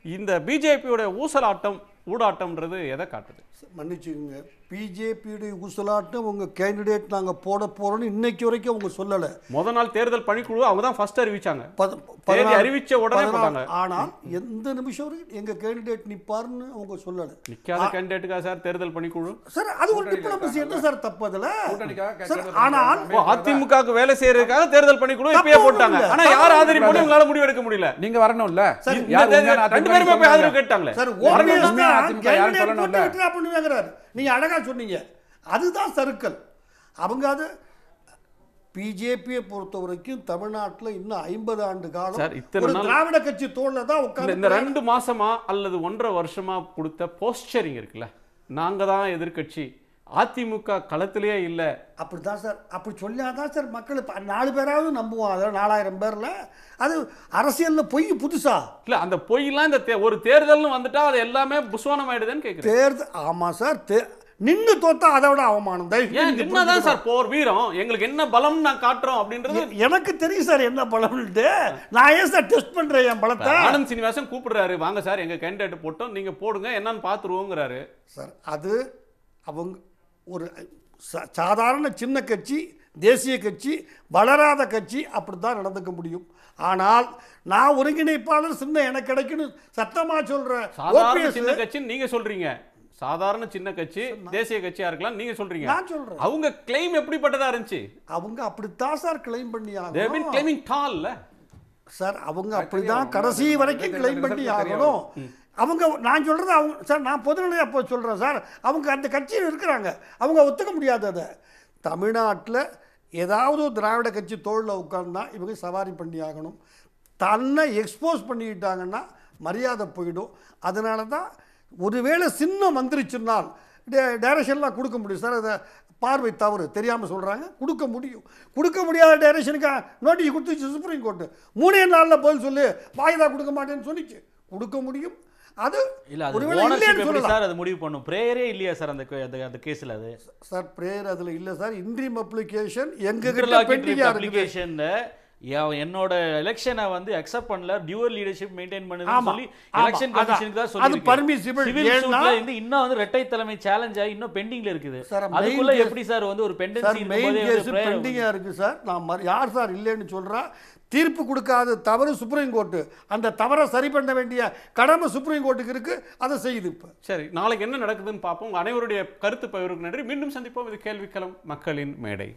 E: இந்த பிஜேபியோட ஊசலாட்டம் ஊடாட்டம்ன்றது எதை காட்டுது?
K: மன்னிச்சுக்கோங்க. பிஜேபியுடைய ஊசலாட்டம் உங்கள் கேண்டிடேட் நாங்கள் போட போகிறோன்னு இன்னைக்கு வரைக்கும் அவங்க சொல்லலை.
E: முத நாள் தேர்தல் பணிக்குழு அவங்க தான் ஃபர்ஸ்ட் அறிவிச்சாங்க. அறிவிச்ச உடனே
K: ஆனால் எந்த நிமிஷம் வரைக்கும் எங்கள் கேண்டிடேட் நிப்பாருன்னு அவங்க சொல்லலை.
E: நிக்காத கேண்டிடேட்டுக்கா சார் தேர்தல் பணிக்குழு?
K: சார் அது ஒரு டிப்ளமசி என்ன சார் தப்பு அதில்? ஆனால்
E: ஓ, அதிமுகவுக்கு வேலை செய்யறதுக்காக தேர்தல் பணிக்குழு இப்பயே போட்டாங்க. ஆனா யார் ஆதரிப்போம் உங்களால முடிவெடுக்க முடியல.
J: நீங்க வரணும்ல.
E: ரெண்டு
J: அதிமுக
E: பேருமே போய். ஆதரவு கேட்டாங்களே.
K: சார்
J: அதிமுக
K: கேண்டிடேட்
J: சொல்லணும்ல.
K: பண்ணுவேங்கிறாரு. நீங்கள் அழகா சொன்னீங்க. அதுதான் சறுக்கல் அவங்க அது பிஜேபியை பொறுத்த வரைக்கும் தமிழ்நாட்டில் இன்னும் ஐம்பது ஆண்டு காலம்
E: இத்தனை
K: ஒரு திராவிட கட்சி தோல்ல தான் உட்கார்ந்து
E: இந்த ரெண்டு மாசமா அல்லது ஒன்றரை வருஷமா கொடுத்த போஸ்டரிங் இருக்குல்ல. நாங்க தான் எதிர்க்கட்சி. அதிமுக களத்திலேயே இல்ல.
K: அப்படிதான் சார். அப்படி சொல்லாதான் சார் மக்கள் இப்ப நாலு பேராவது நம்புவோம். அதில் நாலாயிரம் பேர்ல. அது அரசியல்ல பொய் புதுசா?
E: இல்ல அந்த பொய்லாம் இந்த தே- ஒரு தேர்தல்னு வந்துட்டா அது எல்லாமே புஸ்வானம் ஆயிடுதுன்னு கேக்குறேன்.
K: தேர்தல் ஆமா சார். தே நின்று தோத்தா அதை விட அவமானம்.
E: ஏன் நின்னாதான்
K: புரிஞ்சுக்கணும்.
E: சார் போர் வீரம். எங்களுக்கு என்ன பலம் நான் காட்டுறோம் அப்படின்றது
K: எனக்கு தெரியும் சார் என்ன பலம்ட்டு நான் ஏன் சார் டெஸ்ட் பண்றேன் என் பலத்தை?
E: ஆனந்த் சீனிவாசன் கூப்பிடுறாரு. வாங்க சார் எங்க கேண்டிடேட் போட்டோம். நீங்க போடுங்க. என்னன்னு பாத்துருவோங்கிறாரு.
K: சார் அது அவங்க ஒரு சா- சாதாரண சின்ன கட்சி தேசிய கட்சி வளராத கட்சி அப்படி தான் நடந்துக்க முடியும். ஆனால் நான் ஒருங்கிணைப்பாளர் சின்ன எனக்கு கிடைக்கணும் சத்தமா சொல்ற
E: சாதாரண
K: OPS
E: சின்ன கட்சின்னு நீங்க சொல்றீங்க. சாதாரண சின்ன கட்சி தேசிய கட்சியா இருக்கலாம் நீங்க சொல்றீங்க.
K: நான் சொல்றேன்.
E: அவங்க கிளைம் எப்படிப்பட்டதா இருந்துச்சு?
K: அவங்க அப்படித்தான் சார் கிளைம் பண்ணி
E: they have been
K: ஆகணும்
E: claiming tall ல.
K: சார் அவங்க அப்படிதான். கடைசி வரைக்கும். கிளைம் பண்ணி ஆகணும். அவங்க நான் சொல்கிறது அவங்க சார் நான் பொதுநிலையாக அப்போ சொல்கிறேன் சார். அவங்க அந்த கட்சியில் இருக்கிறாங்க. அவங்க ஒத்துக்க முடியாது அதை. தமிழ்நாட்டில் ஏதாவது ஒரு திராவிட கட்சி தோளில் உட்கார்ந்தா இவங்க சவாரி பண்ணி ஆகணும். தன்னை எக்ஸ்போஸ் பண்ணிக்கிட்டாங்கன்னா மரியாதை போயிடும். அதனால தான் ஒருவேளை சின்னம் வந்துருச்சுன்னால் டைரக்ஷன்லாம் கொடுக்க முடியும். சார் அதை பார்வை தவறு. தெரியாமல் சொல்கிறாங்க கொடுக்க முடியும். கொடுக்க முடியாத டைரக்ஷனுக்கு நோட்டீஸ் கொடுத்துச்சு சுப்ரீம் கோர்ட்டு. மூணே நாளில் பதில் சொல்லி வாய்தா கொடுக்க மாட்டேன்னு சொன்னிச்சு. கொடுக்க முடியும். அது
F: இல்ல அது
K: ஒருவேளை
F: சார்? அது முடிவு பண்ணும். பிரேயரே இல்லையா சார் அந்த அந்த கேஸ்ல அது?
K: சார் பிரேயர் அதில் இல்லை சார். இன்ட்ரீம் அப்ளிகேஷன் இருக்குது.
F: அப்ளிகேஷன்ல என்னோட எலெக்ஷனை வந்து அக்செப்ட் பண்ணல. டியூவல் லீடர்ஷிப் மெயின்டைன் பண்ணுதுன்னு சொல்லி எலெக்ஷன். கமிஷனுக்கு தான்
K: அது
F: சொல்லி
K: ஏன்னா-
F: சூட்ல இருந்து இன்னும் வந்து ரெட்டை தலைமை சேலஞ்ச் ஆகி இன்னும் பெண்டிங்ல இருக்குது. அதுக்குள்ள எப்படி சார் வந்து ஒரு பெண்டன்சி
K: மெயின் கேஸ் பெண்டிங்காக இருக்குது சார் நான் யார் சார் இல்லைன்னு சொல்கிறா தீர்ப்பு கொடுக்காத தவறு சுப்ரீம் கோர்ட்டு அந்த தவறை சரி பண்ண வேண்டிய கடமை சுப்ரீம் கோர்ட்டுக்கு இருக்கு. அதை செய்யுது இப்போ.
E: சரி நாளைக்கு என்ன நடக்குதுன்னு பார்ப்போம். அனைவருடைய கருத்து பகிர்வுக்கு நன்றி. மீண்டும் சந்திப்போம். இது கேள்விக்களம் மக்களின் மேடை.